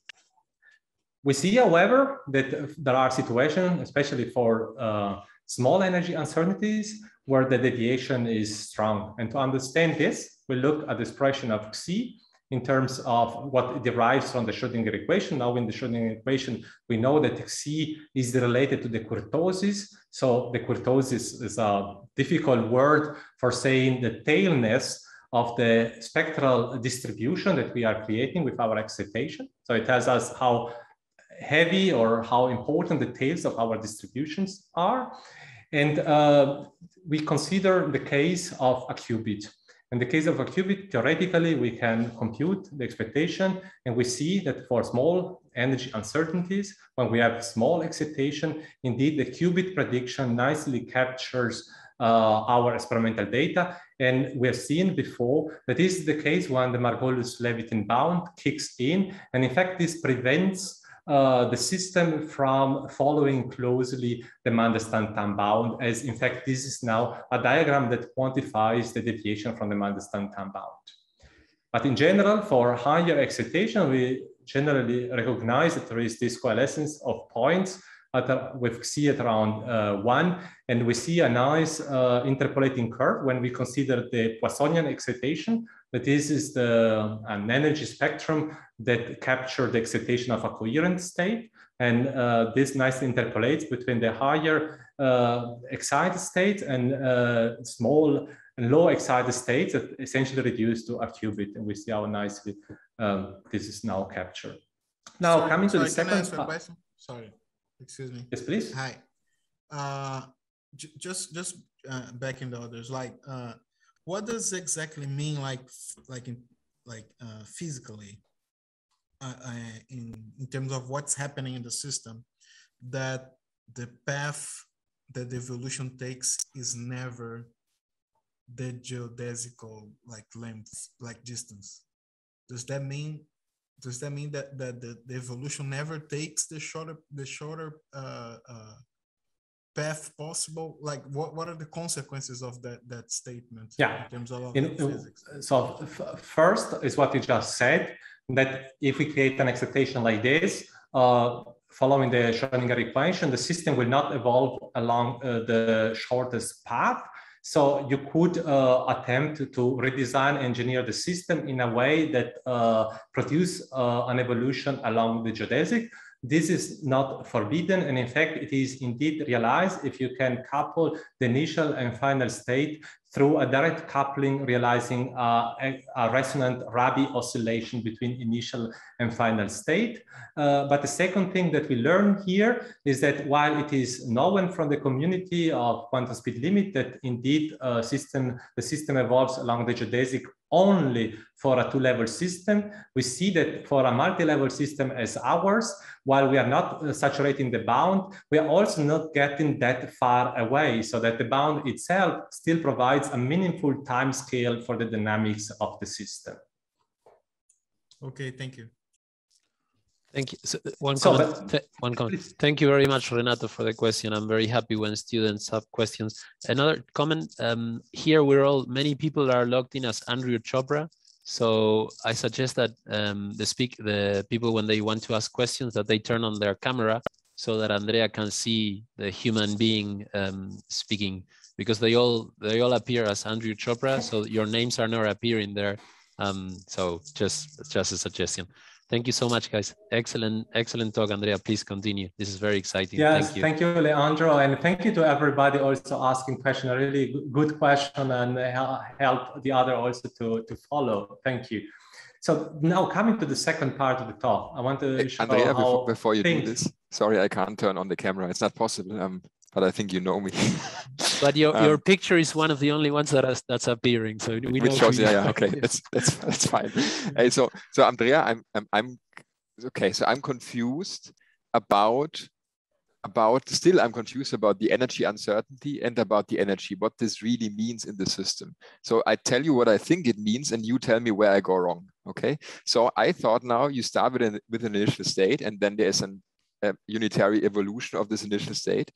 We see, however, that there are situations, especially for uh, small energy uncertainties, where the deviation is strong. And to understand this, we look at the expression of Xi in terms of what derives from the Schrodinger equation. Now in the Schrodinger equation, we know that Xi is related to the kurtosis. So the kurtosis is a difficult word for saying the tailness of the spectral distribution that we are creating with our excitation. So it tells us how heavy or how important the tails of our distributions are. And uh, we consider the case of a qubit. In the case of a qubit, theoretically, we can compute the expectation, and we see that for small energy uncertainties, when we have small excitation, indeed, the qubit prediction nicely captures uh, our experimental data. And we have seen before that is the case when the Margolus-Levitin bound kicks in. And in fact, this prevents uh, the system from following closely the Mandelstam time bound, as in fact, this is now a diagram that quantifies the deviation from the Mandelstam time bound. But in general, for higher excitation, we generally recognize that there is this coalescence of points at, with C at around uh, one, and we see a nice uh, interpolating curve when we consider the Poissonian excitation but this is the an energy spectrum that capture the excitation of a coherent state. And uh, this nicely interpolates between the higher uh, excited state and uh, small and low excited states that essentially reduce to a qubit. And we see how nicely um, this is now captured. Now sorry, coming to sorry, the second question. Sorry, excuse me. Yes, please. Hi. Uh, just just uh, back in the others, like uh, what does exactly mean like like in like uh, physically uh, uh, in, in terms of what's happening in the system, that the path that the evolution takes is never the geodesical like length, like distance. Does that mean does that mean that, that the, the evolution never takes the shorter the shorter uh, uh, path possible? Like what, what are the consequences of that that statement yeah. in terms of in, physics? So first is what you just said, that if we create an expectation like this, uh, following the Schrodinger equation, the system will not evolve along uh, the shortest path. So you could uh, attempt to redesign, engineer the system in a way that uh, produce uh, an evolution along the geodesic. This is not forbidden, and in fact, it is indeed realized if you can couple the initial and final state through a direct coupling, realizing a, a, resonant Rabi oscillation between initial and final state. Uh, but the second thing that we learn here is that while it is known from the community of quantum speed limit that indeed uh, system, the system evolves along the geodesic only for a two-level system. We see that for a multi-level system as ours, while we are not uh, saturating the bound, we are also not getting that far away so that the bound itself still provides a meaningful time scale for the dynamics of the system. Okay, thank you. Thank you. So uh, one so, comment. Th one comment. Thank you very much, Renato, for the question. I'm very happy when students have questions. Another comment. Um, here, we're all many people are logged in as Andrew Chopra. So I suggest that um, the speak the people when they want to ask questions that they turn on their camera so that Andrea can see the human being um, speaking because they all they all appear as Andrew Chopra. So your names are not appearing there. Um, so just just a suggestion. Thank you so much, guys. Excellent, excellent talk, Andrea. Please continue. This is very exciting. Yes, thank you. Thank you, Leandro. And thank you to everybody also asking question, a really good question and help the other also to, to follow. Thank you. So now coming to the second part of the talk, I want to show Andrea, before, before, you things... do this, sorry, I can't turn on the camera. It's not possible. Um, but I think you know me. but your, um, your picture is one of the only ones that is, that's appearing. So we know. Shows, yeah, yeah, okay, that's that's that's fine. hey, so so Andrea, I'm I'm, I'm okay. So I'm confused about about still I'm confused about the energy uncertainty and about the energy, what this really means in the system. So I tell you what I think it means and you tell me where I go wrong. Okay. So I thought now you start with an, with an initial state and then there's an a unitary evolution of this initial state.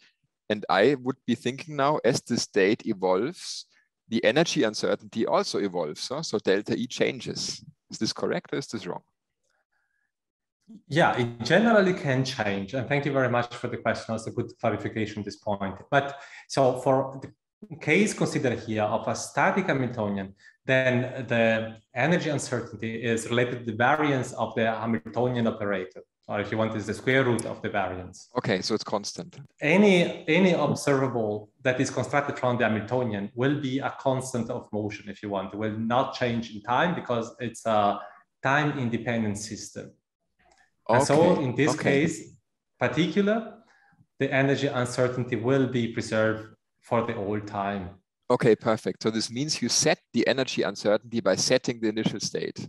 And I would be thinking now, as the state evolves, the energy uncertainty also evolves. Huh? So delta E changes. Is this correct or is this wrong? Yeah, it generally can change. And thank you very much for the question. That's a good clarification at this point. But so for the case considered here of a static Hamiltonian, then the energy uncertainty is related to the variance of the Hamiltonian operator or if you want, is the square root of the variance. Okay, so it's constant. Any, any observable that is constructed from the Hamiltonian will be a constant of motion, if you want. It will not change in time because it's a time-independent system. Okay. And so in this okay. case, particular, the energy uncertainty will be preserved for the whole time. Okay, perfect. So this means you set the energy uncertainty by setting the initial state.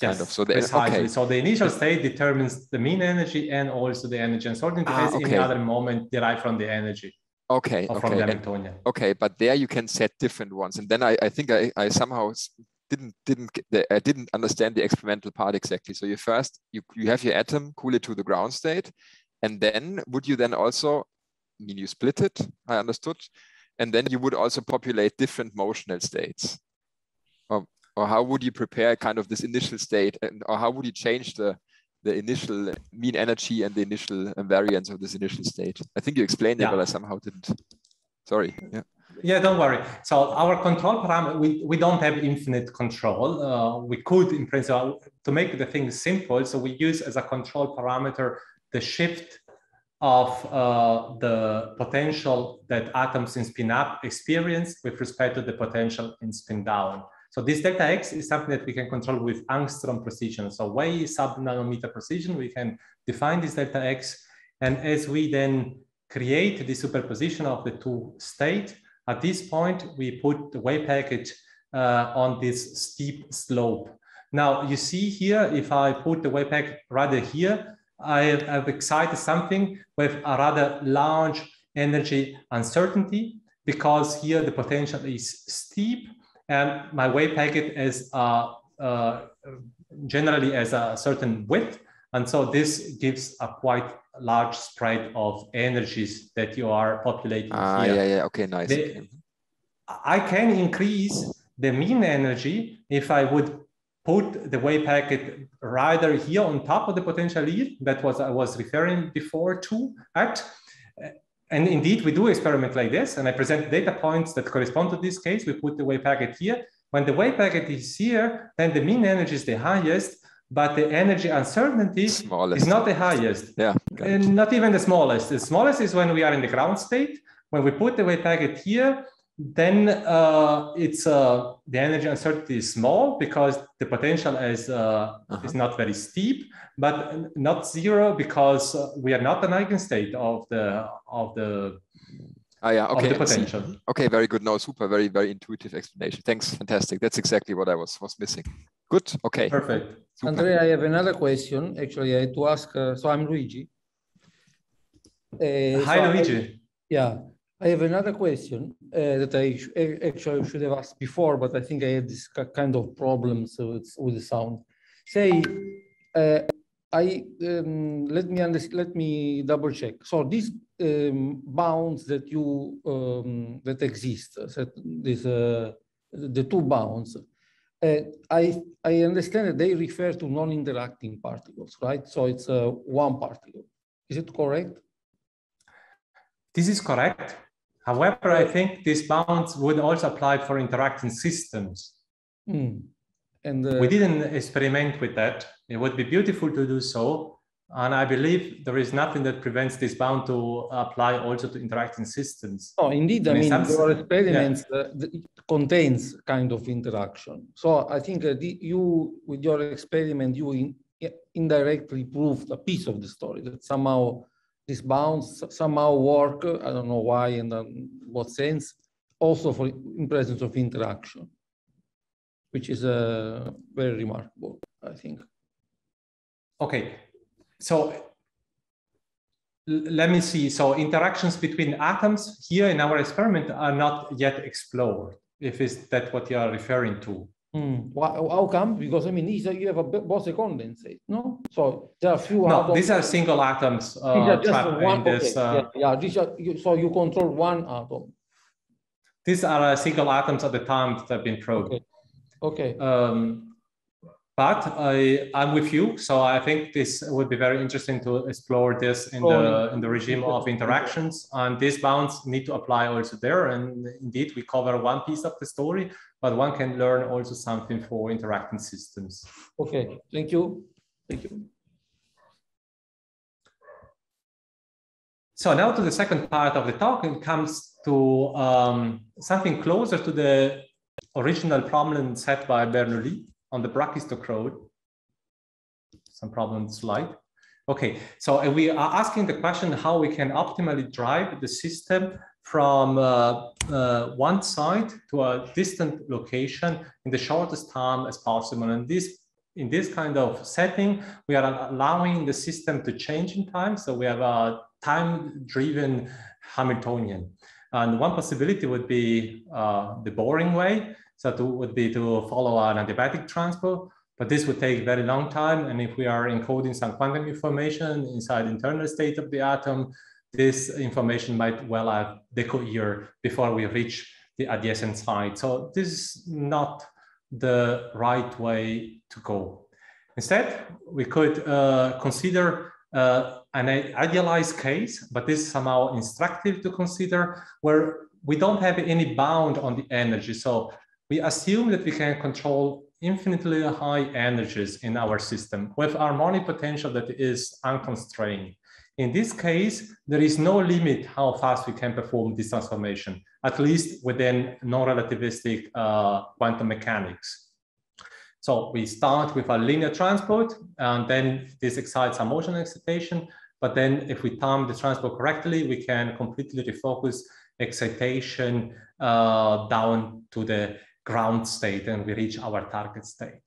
Yes, of. So the, precisely. Okay. So the initial state determines the mean energy and also the energy uncertainty ah, as okay. any other moment derived from the energy. Okay. Okay. Hamiltonian. okay, but there you can set different ones, and then I, I think I, I somehow didn't didn't the, I didn't understand the experimental part exactly. So you first you you have your atom, cool it to the ground state, and then would you then also I mean you split it? I understood, and then you would also populate different motional states or how would you prepare kind of this initial state and or how would you change the the initial mean energy and the initial variance of this initial state? I think you explained yeah. it but i somehow didn't. Sorry yeah. Yeah don't worry. So our control parameter we, we don't have infinite control. Uh, we could in principle to make the thing simple so we use as a control parameter the shift of uh, the potential that atoms in spin up experience with respect to the potential in spin down so this delta X is something that we can control with angstrom precision. So way sub nanometer precision, we can define this delta X. And as we then create the superposition of the two states, at this point, we put the wave packet uh, on this steep slope. Now you see here, if I put the wave packet rather here, I have excited something with a rather large energy uncertainty because here the potential is steep and my wave packet is uh, uh, generally as a certain width. And so this gives a quite large spread of energies that you are populating ah, here. Yeah, yeah, okay, nice. The, I can increase the mean energy if I would put the wave packet rather here on top of the potential lead that was I was referring before to at. And indeed, we do experiment like this, and I present data points that correspond to this case. We put the wave packet here. When the wave packet is here, then the mean energy is the highest, but the energy uncertainty smallest. is not the highest. Yeah. And not even the smallest. The smallest is when we are in the ground state. When we put the wave packet here, then uh, it's uh, the energy uncertainty is small because the potential is uh, -huh. is not very steep, but not zero because uh, we are not an eigenstate of the of the Ah, yeah, okay. the potential. Okay, very good. No, super, very, very intuitive explanation. Thanks, fantastic. That's exactly what I was was missing. Good. Okay. Perfect. Super. Andrea, I have another question. Actually, I had to ask. Uh, so I'm Luigi. Uh, Hi, so Luigi. I, yeah, I have another question uh, that I actually should have asked before, but I think I had this kind of problems with, with the sound. Say, uh, I um, let me let me double check. So these um, bounds that you um, that exist, so this uh, the two bounds, uh, I I understand that they refer to non-interacting particles, right? So it's uh, one particle. Is it correct? This is correct. However, I think these bounds would also apply for interacting systems. Mm. And uh, we didn't experiment with that. It would be beautiful to do so. And I believe there is nothing that prevents this bound to apply also to interacting systems. Oh, indeed. I mean, your experiments yeah. uh, contains kind of interaction. So I think uh, you, with your experiment, you in, indirectly proved a piece of the story that somehow these bounds somehow work, I don't know why and in what sense, also for in presence of interaction, which is uh, very remarkable, I think. Okay, so let me see. So interactions between atoms here in our experiment are not yet explored, if is that what you are referring to. Mm. How come? Because I mean, these are, you have a Bose condensate, no? So there are few. No, atoms. these are single atoms uh, these are just one, this. Uh, yeah, yeah, these are, so you control one atom. These are uh, single atoms at the time that have been probed. Okay. okay. Um, but I, I'm with you. So I think this would be very interesting to explore this in the in the regime of interactions. And these bounds need to apply also there. And indeed, we cover one piece of the story, but one can learn also something for interacting systems. Okay, thank you. Thank you. So now to the second part of the talk, it comes to um, something closer to the original problem set by Bernoulli on the brachistochrone. Some problem slide. Okay, so we are asking the question how we can optimally drive the system from uh, uh, one side to a distant location in the shortest time as possible. And this, in this kind of setting, we are allowing the system to change in time. So we have a time-driven Hamiltonian. And one possibility would be uh, the boring way. So it would be to follow an adiabatic transport, but this would take very long time. And if we are encoding some quantum information inside internal state of the atom, this information might well have decohere before we reach the adjacent site. So this is not the right way to go. Instead, we could uh, consider uh, an idealized case, but this is somehow instructive to consider where we don't have any bound on the energy. So we assume that we can control infinitely high energies in our system with harmonic potential that is unconstrained. In this case, there is no limit how fast we can perform this transformation, at least within non-relativistic uh, quantum mechanics. So we start with a linear transport, and then this excites a motion excitation. But then if we time the transport correctly, we can completely refocus excitation uh, down to the ground state and we reach our target state.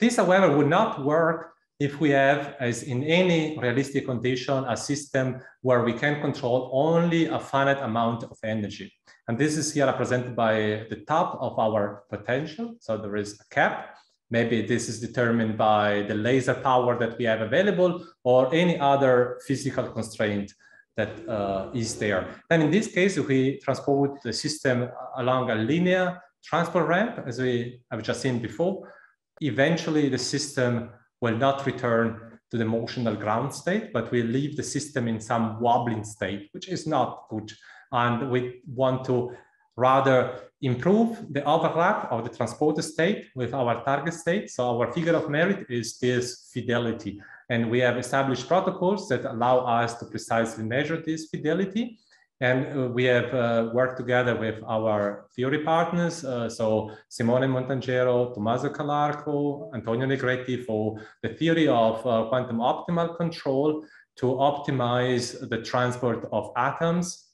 This, however, would not work if we have, as in any realistic condition, a system where we can control only a finite amount of energy. And this is here represented by the top of our potential. So there is a cap. Maybe this is determined by the laser power that we have available or any other physical constraint that uh, is there. And in this case, if we transport the system along a linear transport ramp, as we have just seen before, eventually the system will not return to the motional ground state, but will leave the system in some wobbling state, which is not good. And we want to rather improve the overlap of the transporter state with our target state. So our figure of merit is this fidelity. And we have established protocols that allow us to precisely measure this fidelity. And uh, we have uh, worked together with our theory partners, uh, so Simone Montangero, Tommaso Calarco, Antonio Negretti for the theory of uh, quantum optimal control to optimize the transport of atoms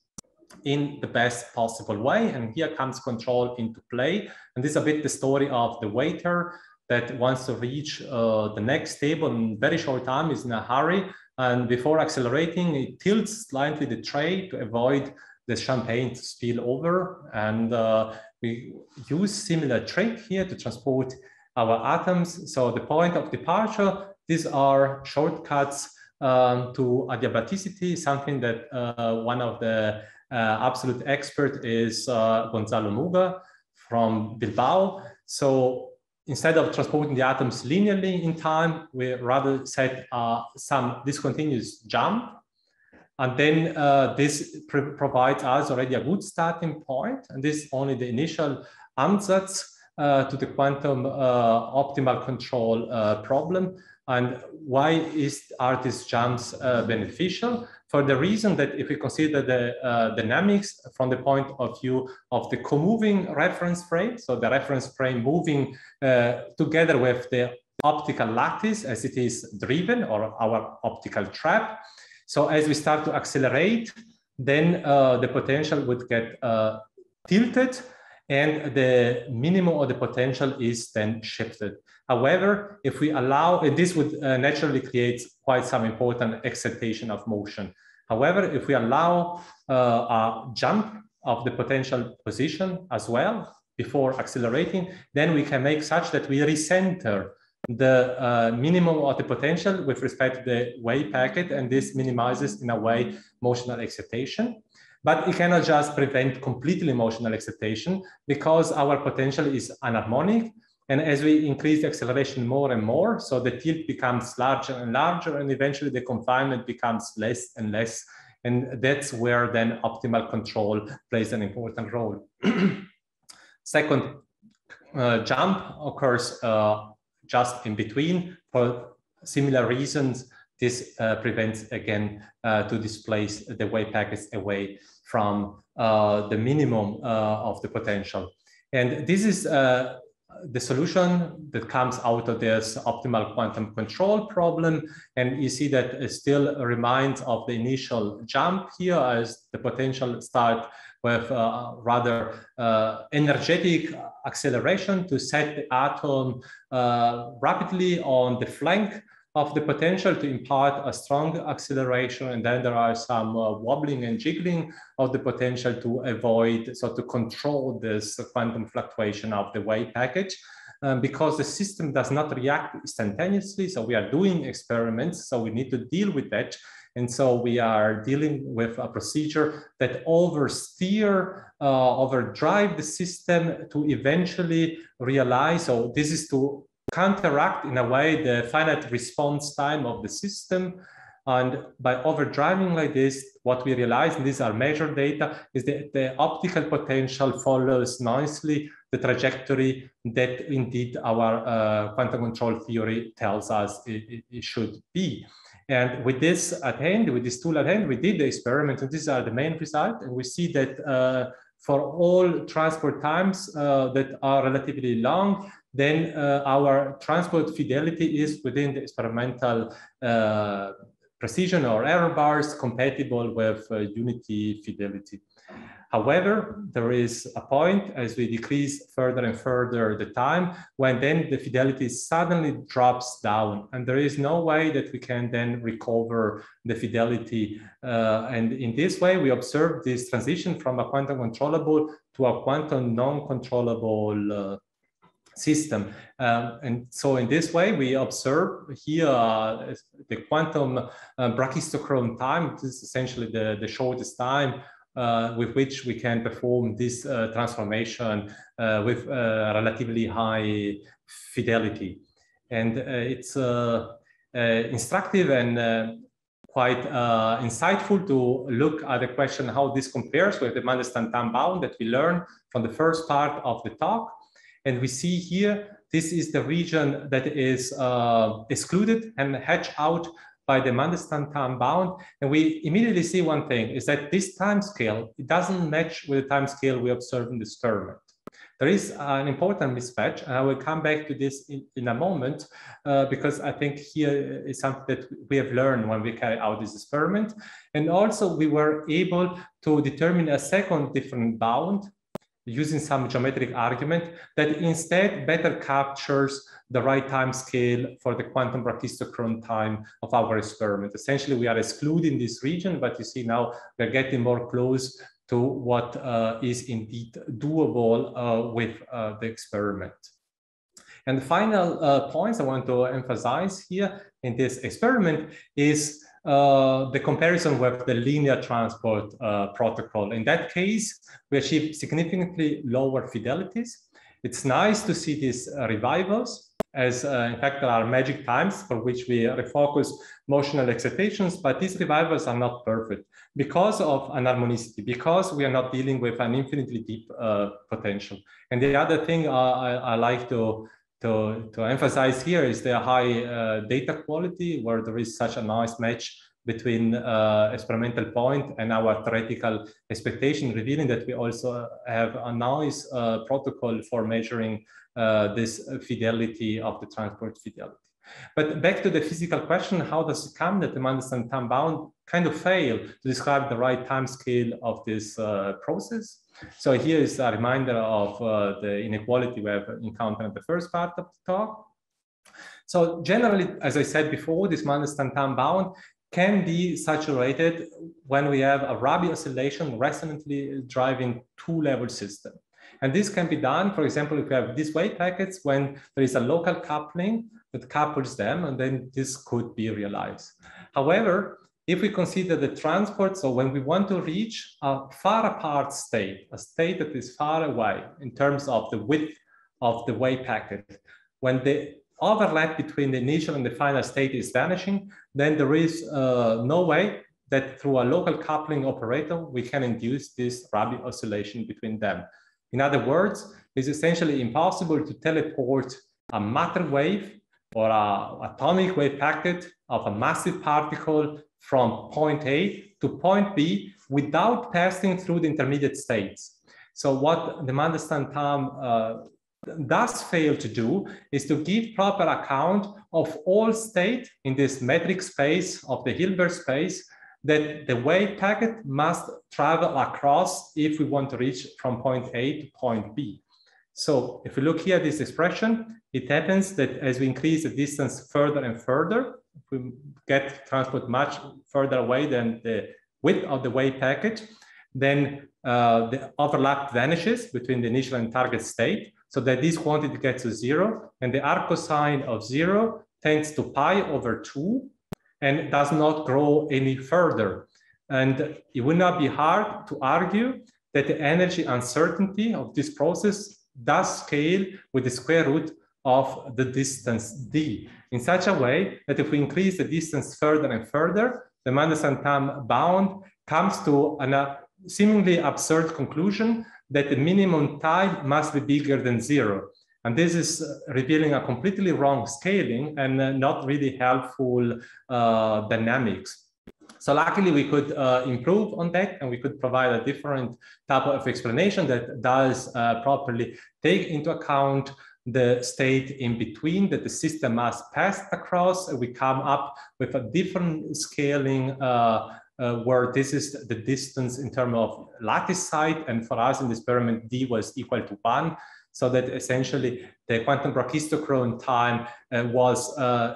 in the best possible way. And here comes control into play. And this is a bit the story of the waiter that wants to reach uh, the next table in very short time, is in a hurry. And before accelerating, it tilts slightly the tray to avoid the champagne to spill over. And uh, we use similar trick here to transport our atoms. So the point of departure, these are shortcuts um, to adiabaticity, something that uh, one of the uh, absolute expert is uh, Gonzalo Muga from Bilbao. So instead of transporting the atoms linearly in time, we rather set uh, some discontinuous jump. And then uh, this provides us already a good starting point. And this is only the initial ansatz uh, to the quantum uh, optimal control problem. And why is, are these jumps beneficial? For the reason that if we consider the uh, dynamics from the point of view of the co-moving reference frame, so the reference frame moving uh, together with the optical lattice as it is driven or our optical trap. So as we start to accelerate, then uh, the potential would get uh, tilted and the minimum of the potential is then shifted. However, if we allow, this would uh, naturally create quite some important excitation of motion. However, if we allow uh, a jump of the potential position as well before accelerating, then we can make such that we recenter the uh, minimum of the potential with respect to the wave packet, and this minimizes in a way motional excitation. But it cannot just prevent completely motional excitation because our potential is anharmonic and as we increase the acceleration more and more, so the tilt becomes larger and larger, and eventually the confinement becomes less and less. And that's where then optimal control plays an important role. Second uh, jump occurs uh, just in between for similar reasons. This uh, prevents again uh, to displace the wave packets away from uh, the minimum uh, of the potential. And this is the solution that comes out of this optimal quantum control problem. And you see that it still reminds of the initial jump here as the potential start with uh, rather uh, energetic acceleration to set the atom uh, rapidly on the flank of the potential to impart a strong acceleration. And then there are some uh, wobbling and jiggling of the potential to avoid, so to control this quantum fluctuation of the wave package. Um, because the system does not react instantaneously. So we are doing experiments, so we need to deal with that. And so we are dealing with a procedure that oversteer, uh, overdrive the system to eventually realize, so this is to counteract in a way the finite response time of the system. And by overdriving like this, what we realize, and these are measured data, is that the optical potential follows nicely the trajectory that indeed our uh, quantum control theory tells us it, it, should be. And with this at hand, with this tool at hand, we did the experiment, and these are the main results. And we see that uh, for all transport times uh, that are relatively long, then uh, our transport fidelity is within the experimental uh, precision or error bars compatible with uh, unity fidelity. However, there is a point as we decrease further and further the time when then the fidelity suddenly drops down and there is no way that we can then recover the fidelity. Uh, and in this way, we observe this transition from a quantum controllable to a quantum non-controllable uh, system. Um, and so in this way, we observe here uh, the quantum uh, brachistochrone time. This is essentially the, the shortest time uh, with which we can perform this uh, transformation uh, with relatively high fidelity. And it's instructive and quite uh, insightful to look at the question how this compares with the Mandelstam time bound that we learned from the first part of the talk. And we see here, this is the region that is uh, excluded and hatched out by the Mandelstam time bound. And we immediately see one thing is that this time scale, it doesn't match with the time scale we observe in the experiment. There is an important mismatch, and I will come back to this in, in a moment, uh, because I think here is something that we have learned when we carry out this experiment. And also we were able to determine a second different bound using some geometric argument that instead better captures the right time scale for the quantum brachistochrone time of our experiment. Essentially, we are excluding this region, but you see now we're getting more close to what uh, is indeed doable uh, with uh, the experiment. And the final uh, points I want to emphasize here in this experiment is uh, the comparison with the linear transport uh, protocol. In that case, we achieve significantly lower fidelities. It's nice to see these revivals as uh, in fact there are magic times for which we refocus motional excitations, but these revivals are not perfect because of anharmonicity, because we are not dealing with an infinitely deep uh, potential. And the other thing uh, I, I, like to, to, to emphasize here is the high uh, data quality where there is such a nice match between uh, experimental point and our theoretical expectation, revealing that we also have a nice uh, protocol for measuring uh, this fidelity of the transport fidelity. But back to the physical question, how does it come that the Mandelstam time bound kind of fail to describe the right time scale of this uh, process? So here is a reminder of uh, the inequality we have encountered in the first part of the talk. So generally, as I said before, this Mandelstam time bound can be saturated when we have a Rabi oscillation resonantly driving two-level system. And this can be done, for example, if you have these wave packets when there is a local coupling that couples them, and then this could be realized. However, if we consider the transport, so when we want to reach a far apart state, a state that is far away in terms of the width of the wave packet, when the overlap between the initial and the final state is vanishing, then there is uh, no way that through a local coupling operator, we can induce this Rabi oscillation between them. In other words, it's essentially impossible to teleport a matter wave or a atomic wave packet of a massive particle from point A to point B without passing through the intermediate states. So what the Mandelstam time uh, does fail to do is to give proper account of all state in this metric space of the Hilbert space that the wave packet must travel across if we want to reach from point A to point B. So if we look here at this expression, it happens that as we increase the distance further and further, if we get transport much further away than the width of the wave packet, then uh, the overlap vanishes between the initial and target state so that this quantity gets to zero and the arc cosine of zero tends to pi over two and does not grow any further. And it would not be hard to argue that the energy uncertainty of this process does scale with the square root of the distance d in such a way that if we increase the distance further and further, the Mandelstam time bound comes to a seemingly absurd conclusion that the minimum time must be bigger than zero. And this is uh, revealing a completely wrong scaling and uh, not really helpful uh, dynamics. So luckily we could uh, improve on that and we could provide a different type of explanation that does uh, properly take into account the state in between that the system has passed across. We come up with a different scaling uh, uh, where this is the distance in terms of lattice height. And for us in this experiment, d was equal to one. So that essentially the quantum brachistochrone time uh, was uh,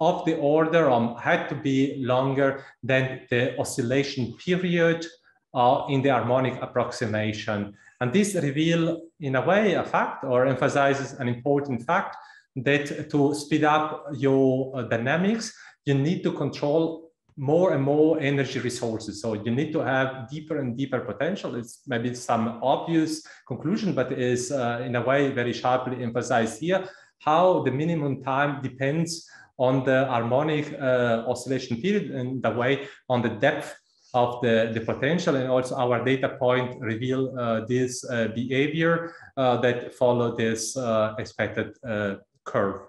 of the order um, had to be longer than the oscillation period uh, in the harmonic approximation. And this reveal in a way a fact or emphasizes an important fact that to speed up your uh, dynamics, you need to control more and more energy resources. So you need to have deeper and deeper potential. It's maybe some obvious conclusion, but is uh, in a way very sharply emphasized here, how the minimum time depends on the harmonic uh, oscillation period and the way on the depth of the, the potential and also our data point reveal uh, this uh, behavior uh, that follow this uh, expected curve.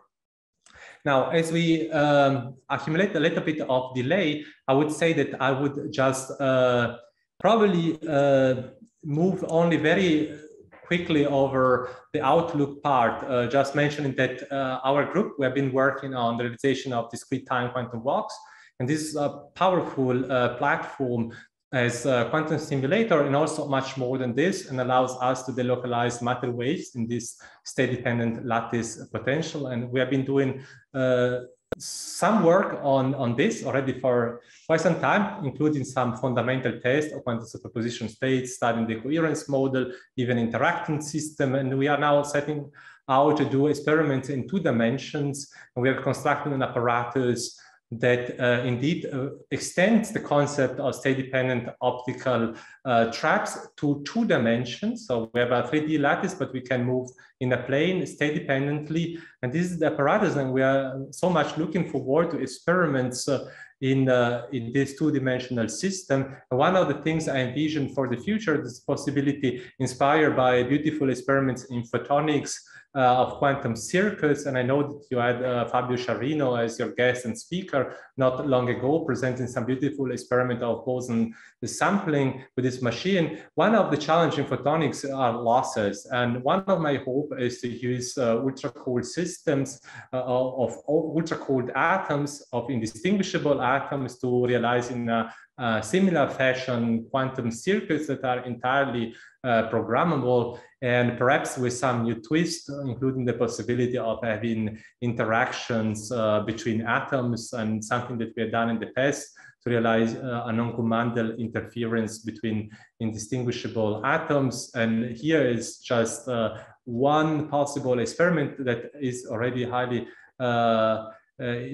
Now, as we um, accumulate a little bit of delay, I would say that I would just uh, probably uh, move only very quickly over the outlook part, uh, just mentioning that uh, our group, we have been working on the realization of discrete time quantum walks. And this is a powerful uh, platform as a quantum simulator and also much more than this and allows us to delocalize matter waves in this state-dependent lattice potential. And we have been doing uh, some work on, on this already for quite some time, including some fundamental tests of quantum superposition states, studying the coherence model, even interacting system. And we are now setting out to do experiments in two dimensions. And we are constructing an apparatus that uh, indeed uh, extends the concept of state-dependent optical uh, traps to two dimensions. So we have a 3D lattice, but we can move in a plane state-dependently. And this is the apparatus, and we are so much looking forward to experiments uh, in, uh, in this two-dimensional system. And one of the things I envision for the future, this possibility inspired by beautiful experiments in photonics of quantum circuits. And I know that you had uh, Fabio Sciarrino as your guest and speaker not long ago, presenting some beautiful experiment of boson sampling with this machine. One of the challenges in photonics are losses. And one of my hope is to use uh, ultra cold systems uh, of ultra cold atoms, of indistinguishable atoms to realize in a similar fashion quantum circuits that are entirely uh, programmable and perhaps with some new twist, including the possibility of having interactions uh, between atoms and something that we have done in the past to realize uh, a Hong-Ou-Mandel interference between indistinguishable atoms. And here is just uh, one possible experiment that is already highly uh,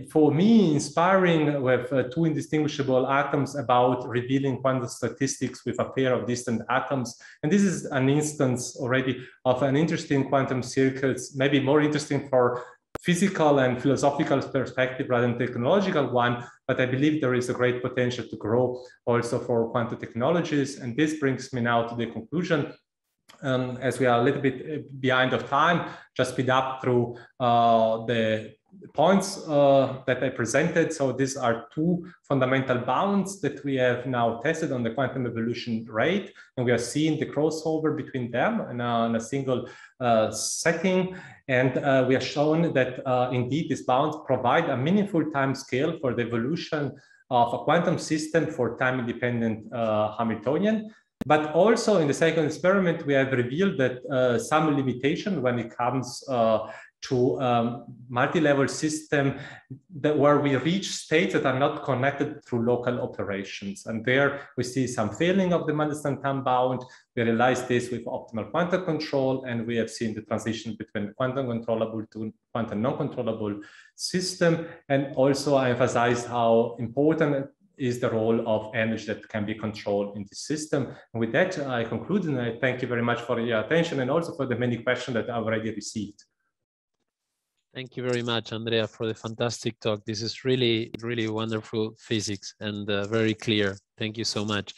for me, inspiring with uh, two indistinguishable atoms about revealing quantum statistics with a pair of distant atoms. And this is an instance already of an interesting quantum circuits, maybe more interesting for physical and philosophical perspective rather than technological one, but I believe there is a great potential to grow also for quantum technologies. And this brings me now to the conclusion. Um, as we are a little bit uh, behind of time, just speed up through uh, the points uh, that I presented. So these are two fundamental bounds that we have now tested on the quantum evolution rate. And we are seeing the crossover between them in a, in a single uh, setting. And uh, we have shown that uh, indeed these bounds provide a meaningful time scale for the evolution of a quantum system for time independent uh, Hamiltonian. But also in the second experiment, we have revealed that uh, some limitation when it comes to um, multi-level system that where we reach states that are not connected through local operations. And there we see some failing of the Mandelstam time bound. We realize this with optimal quantum control, and we have seen the transition between quantum controllable to quantum non-controllable system. And also I emphasize how important is the role of energy that can be controlled in the system. And with that, I conclude and I thank you very much for your attention and also for the many questions that I've already received. Thank you very much, Andrea, for the fantastic talk. This is really, really wonderful physics and uh, very clear. Thank you so much.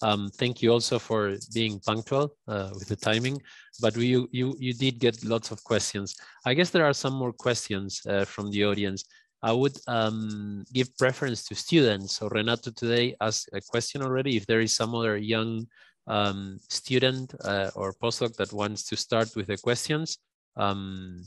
Um, thank you also for being punctual uh, with the timing, but we, you, you, you did get lots of questions. I guess there are some more questions uh, from the audience. I would um, give preference to students. So Renato today asked a question already. If there is some other young um, student uh, or postdoc that wants to start with the questions, um,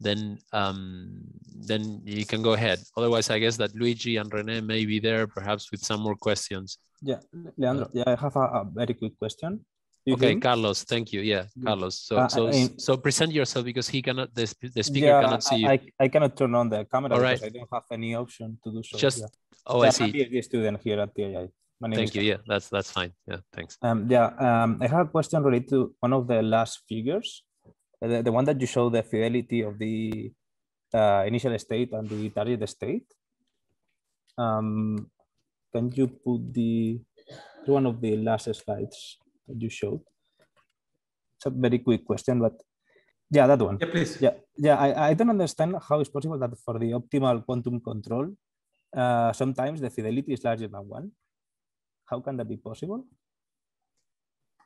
then um, then you can go ahead. Otherwise, I guess that Luigi and Rene may be there, perhaps with some more questions. Yeah, Leandro, yeah, I have a, a very quick question. You okay, Carlos, thank you. Yeah, Carlos. So uh, so I so present yourself because he cannot the, the speaker yeah, cannot see you. I, I cannot turn on the camera All right. because I don't have any option to do so. Just yeah. oh, I see. I'm a PhD student here at TII. Thank you. Yeah, that's that's fine. Yeah, thanks. Um, yeah, um, I have a question related to one of the last figures, the, the one that you show the fidelity of the uh, initial state and the target state. Um, can you put the one of the last slides that you showed? It's a very quick question, but yeah, that one. Yeah, please. Yeah, yeah. I, I don't understand how it's possible that for the optimal quantum control, uh, sometimes the fidelity is larger than one. How can that be possible?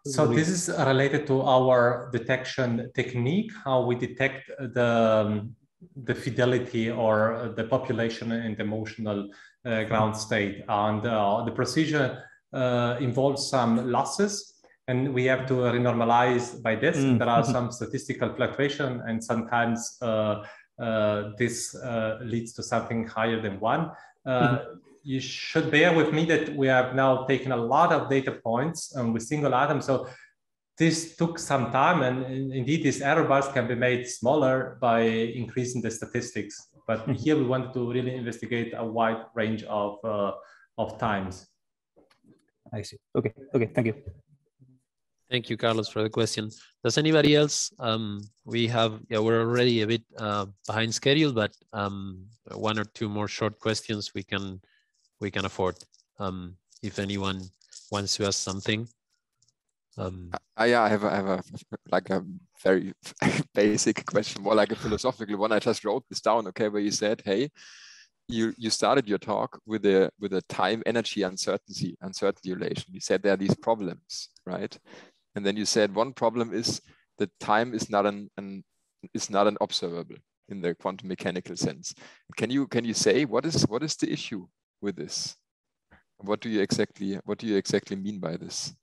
So this is related to our detection technique, how we detect the um, the fidelity or the population in the motional uh, ground state. And uh, the procedure uh, involves some losses and we have to renormalize by this. Mm. There are some statistical fluctuation and sometimes uh, uh, this uh, leads to something higher than one. Mm. You should bear with me that we have now taken a lot of data points um, with single atoms. So this took some time and indeed these error bars can be made smaller by increasing the statistics. But mm-hmm. here we wanted to really investigate a wide range of, uh, of times. I see. Okay. Okay. Thank you. Thank you, Carlos, for the question. Does anybody else? Um, we have, yeah, we're already a bit uh, behind schedule, but um, one or two more short questions we can we can afford. Um, if anyone wants to ask something. Um, uh, yeah, I have, a, I have a like a very basic question, more like a philosophical one. I just wrote this down, okay, where you said, hey, you you started your talk with a with a time energy uncertainty uncertainty relation. You said there are these problems, right? And then you said one problem is that time is not an, an is not an observable in the quantum mechanical sense. Can you can you say what is what is the issue with this? What do you exactly what do you exactly mean by this?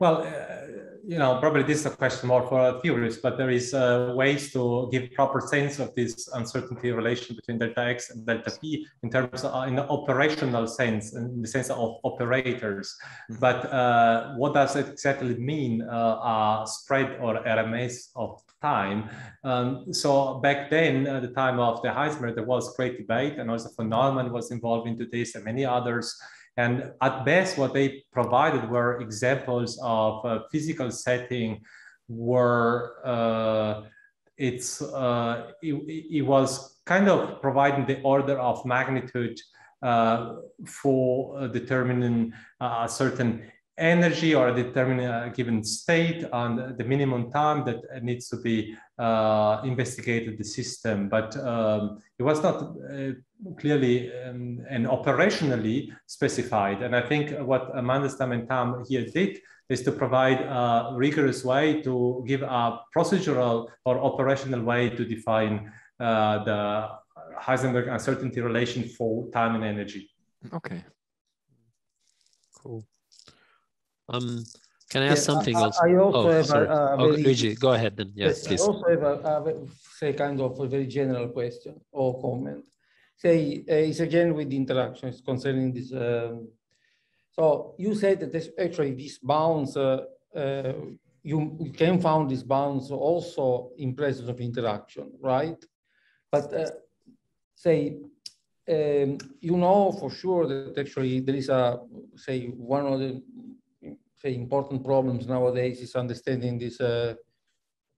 Well, uh, you know, probably this is a question more for theorists, but there is uh, ways to give proper sense of this uncertainty relation between delta x and delta p in terms of in the operational sense, in the sense of operators. Mm -hmm. But uh, what does it exactly mean, uh, a spread or RMS of time? Um, so back then, at the time of the Heisenberg, there was great debate, and also von Neumann was involved into this, and many others. And at best, what they provided were examples of a physical setting where uh, it's, uh, it, it, was kind of providing the order of magnitude uh, for determining a certain energy or determining a given state and the minimum time that needs to be uh, investigated the system. But um, it was not uh, clearly um, and operationally specified. And I think what Mandelstam and Tamm here did is to provide a rigorous way to give a procedural or operational way to define uh, the Heisenberg uncertainty relation for time and energy. Okay. Cool. Um, can I ask yeah, something I, else? I also oh, have sorry. a, a oh, very, Luigi, go ahead then. Yes, yes please. I also have a, a, say kind of a very general question or comment. Say uh, it's again with interactions concerning this. Um, so you said that this, actually this bounds, uh, uh, you, you, can found this bounds also in presence of interaction, right? But uh, say um, you know for sure that actually there is a say one of the say important problems nowadays is understanding this uh,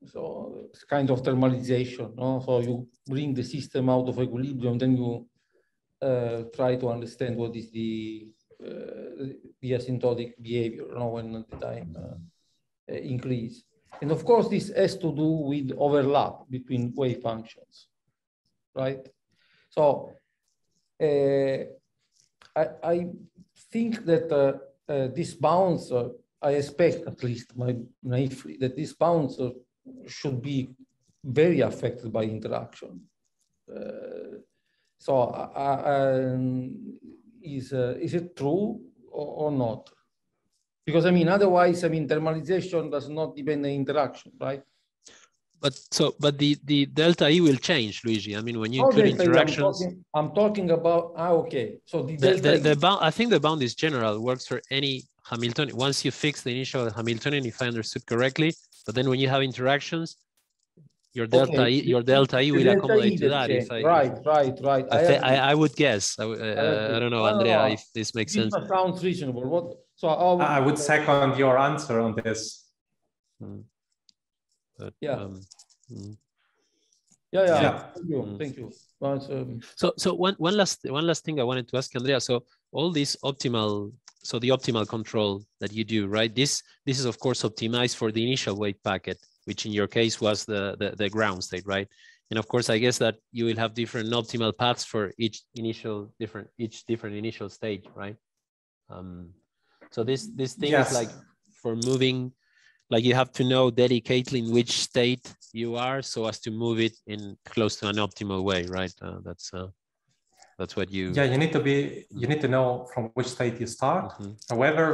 so it's kind of thermalization. No? So you bring the system out of equilibrium, then you uh, try to understand what is the uh, the asymptotic behavior you know, when the time uh, increase. And of course, this has to do with overlap between wave functions, right? So uh, I, I think that uh, this bounds, uh, I expect at least my naively, that this bounds uh, should be very affected by interaction. so um, is, is it true or, or not? Because I mean, otherwise, I mean, thermalization does not depend on interaction, right? But so but the the delta E will change, Luigi. I mean, when you include interactions. I'm talking, I'm talking, about ah okay. So the, the, the, the bound. I think the bound is general. Works for any Hamiltonian. Once you fix the initial Hamiltonian, if I understood correctly, but then when you have interactions, your delta okay. E, your delta E will accommodate e to that. If I, right, right, right. I, I, I, would guess. I, uh, I don't know, Andrea, if this makes this sense. Sounds reasonable. What? So I'll, I would second your answer on this. Hmm. But, yeah. Um, hmm. Yeah, yeah. yeah. Thank you. Mm. Thank you. But, um... So, so one one last one last thing I wanted to ask Andrea. So all these optimal, so the optimal control that you do, right? This this is of course optimized for the initial wave packet which in your case was the, the, the ground state, right? And of course, I guess that you will have different optimal paths for each initial different each different initial stage, right? Um, so this this thing yes. is like for moving, like you have to know delicately in which state you are, so as to move it in close to an optimal way, right? Uh, that's uh, that's what you. Yeah, you need to be you need to know from which state you start. Mm -hmm. However,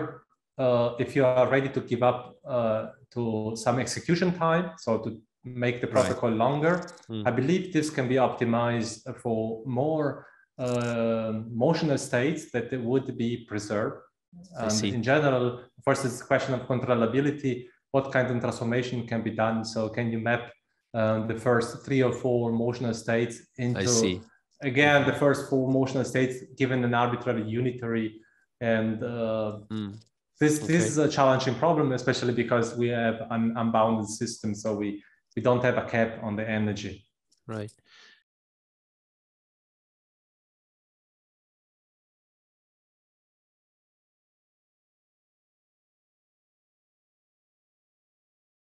uh, if you are ready to give up uh, to some execution time, so to make the protocol right. longer, mm. I believe this can be optimized for more uh, motional states that would be preserved. And in general, first it's a question of controllability. What kind of transformation can be done? So can you map um, the first three or four motional states into again the first four motional states given an arbitrary unitary and uh, mm. This okay. this is a challenging problem, especially because we have an unbounded system, so we we don't have a cap on the energy. Right.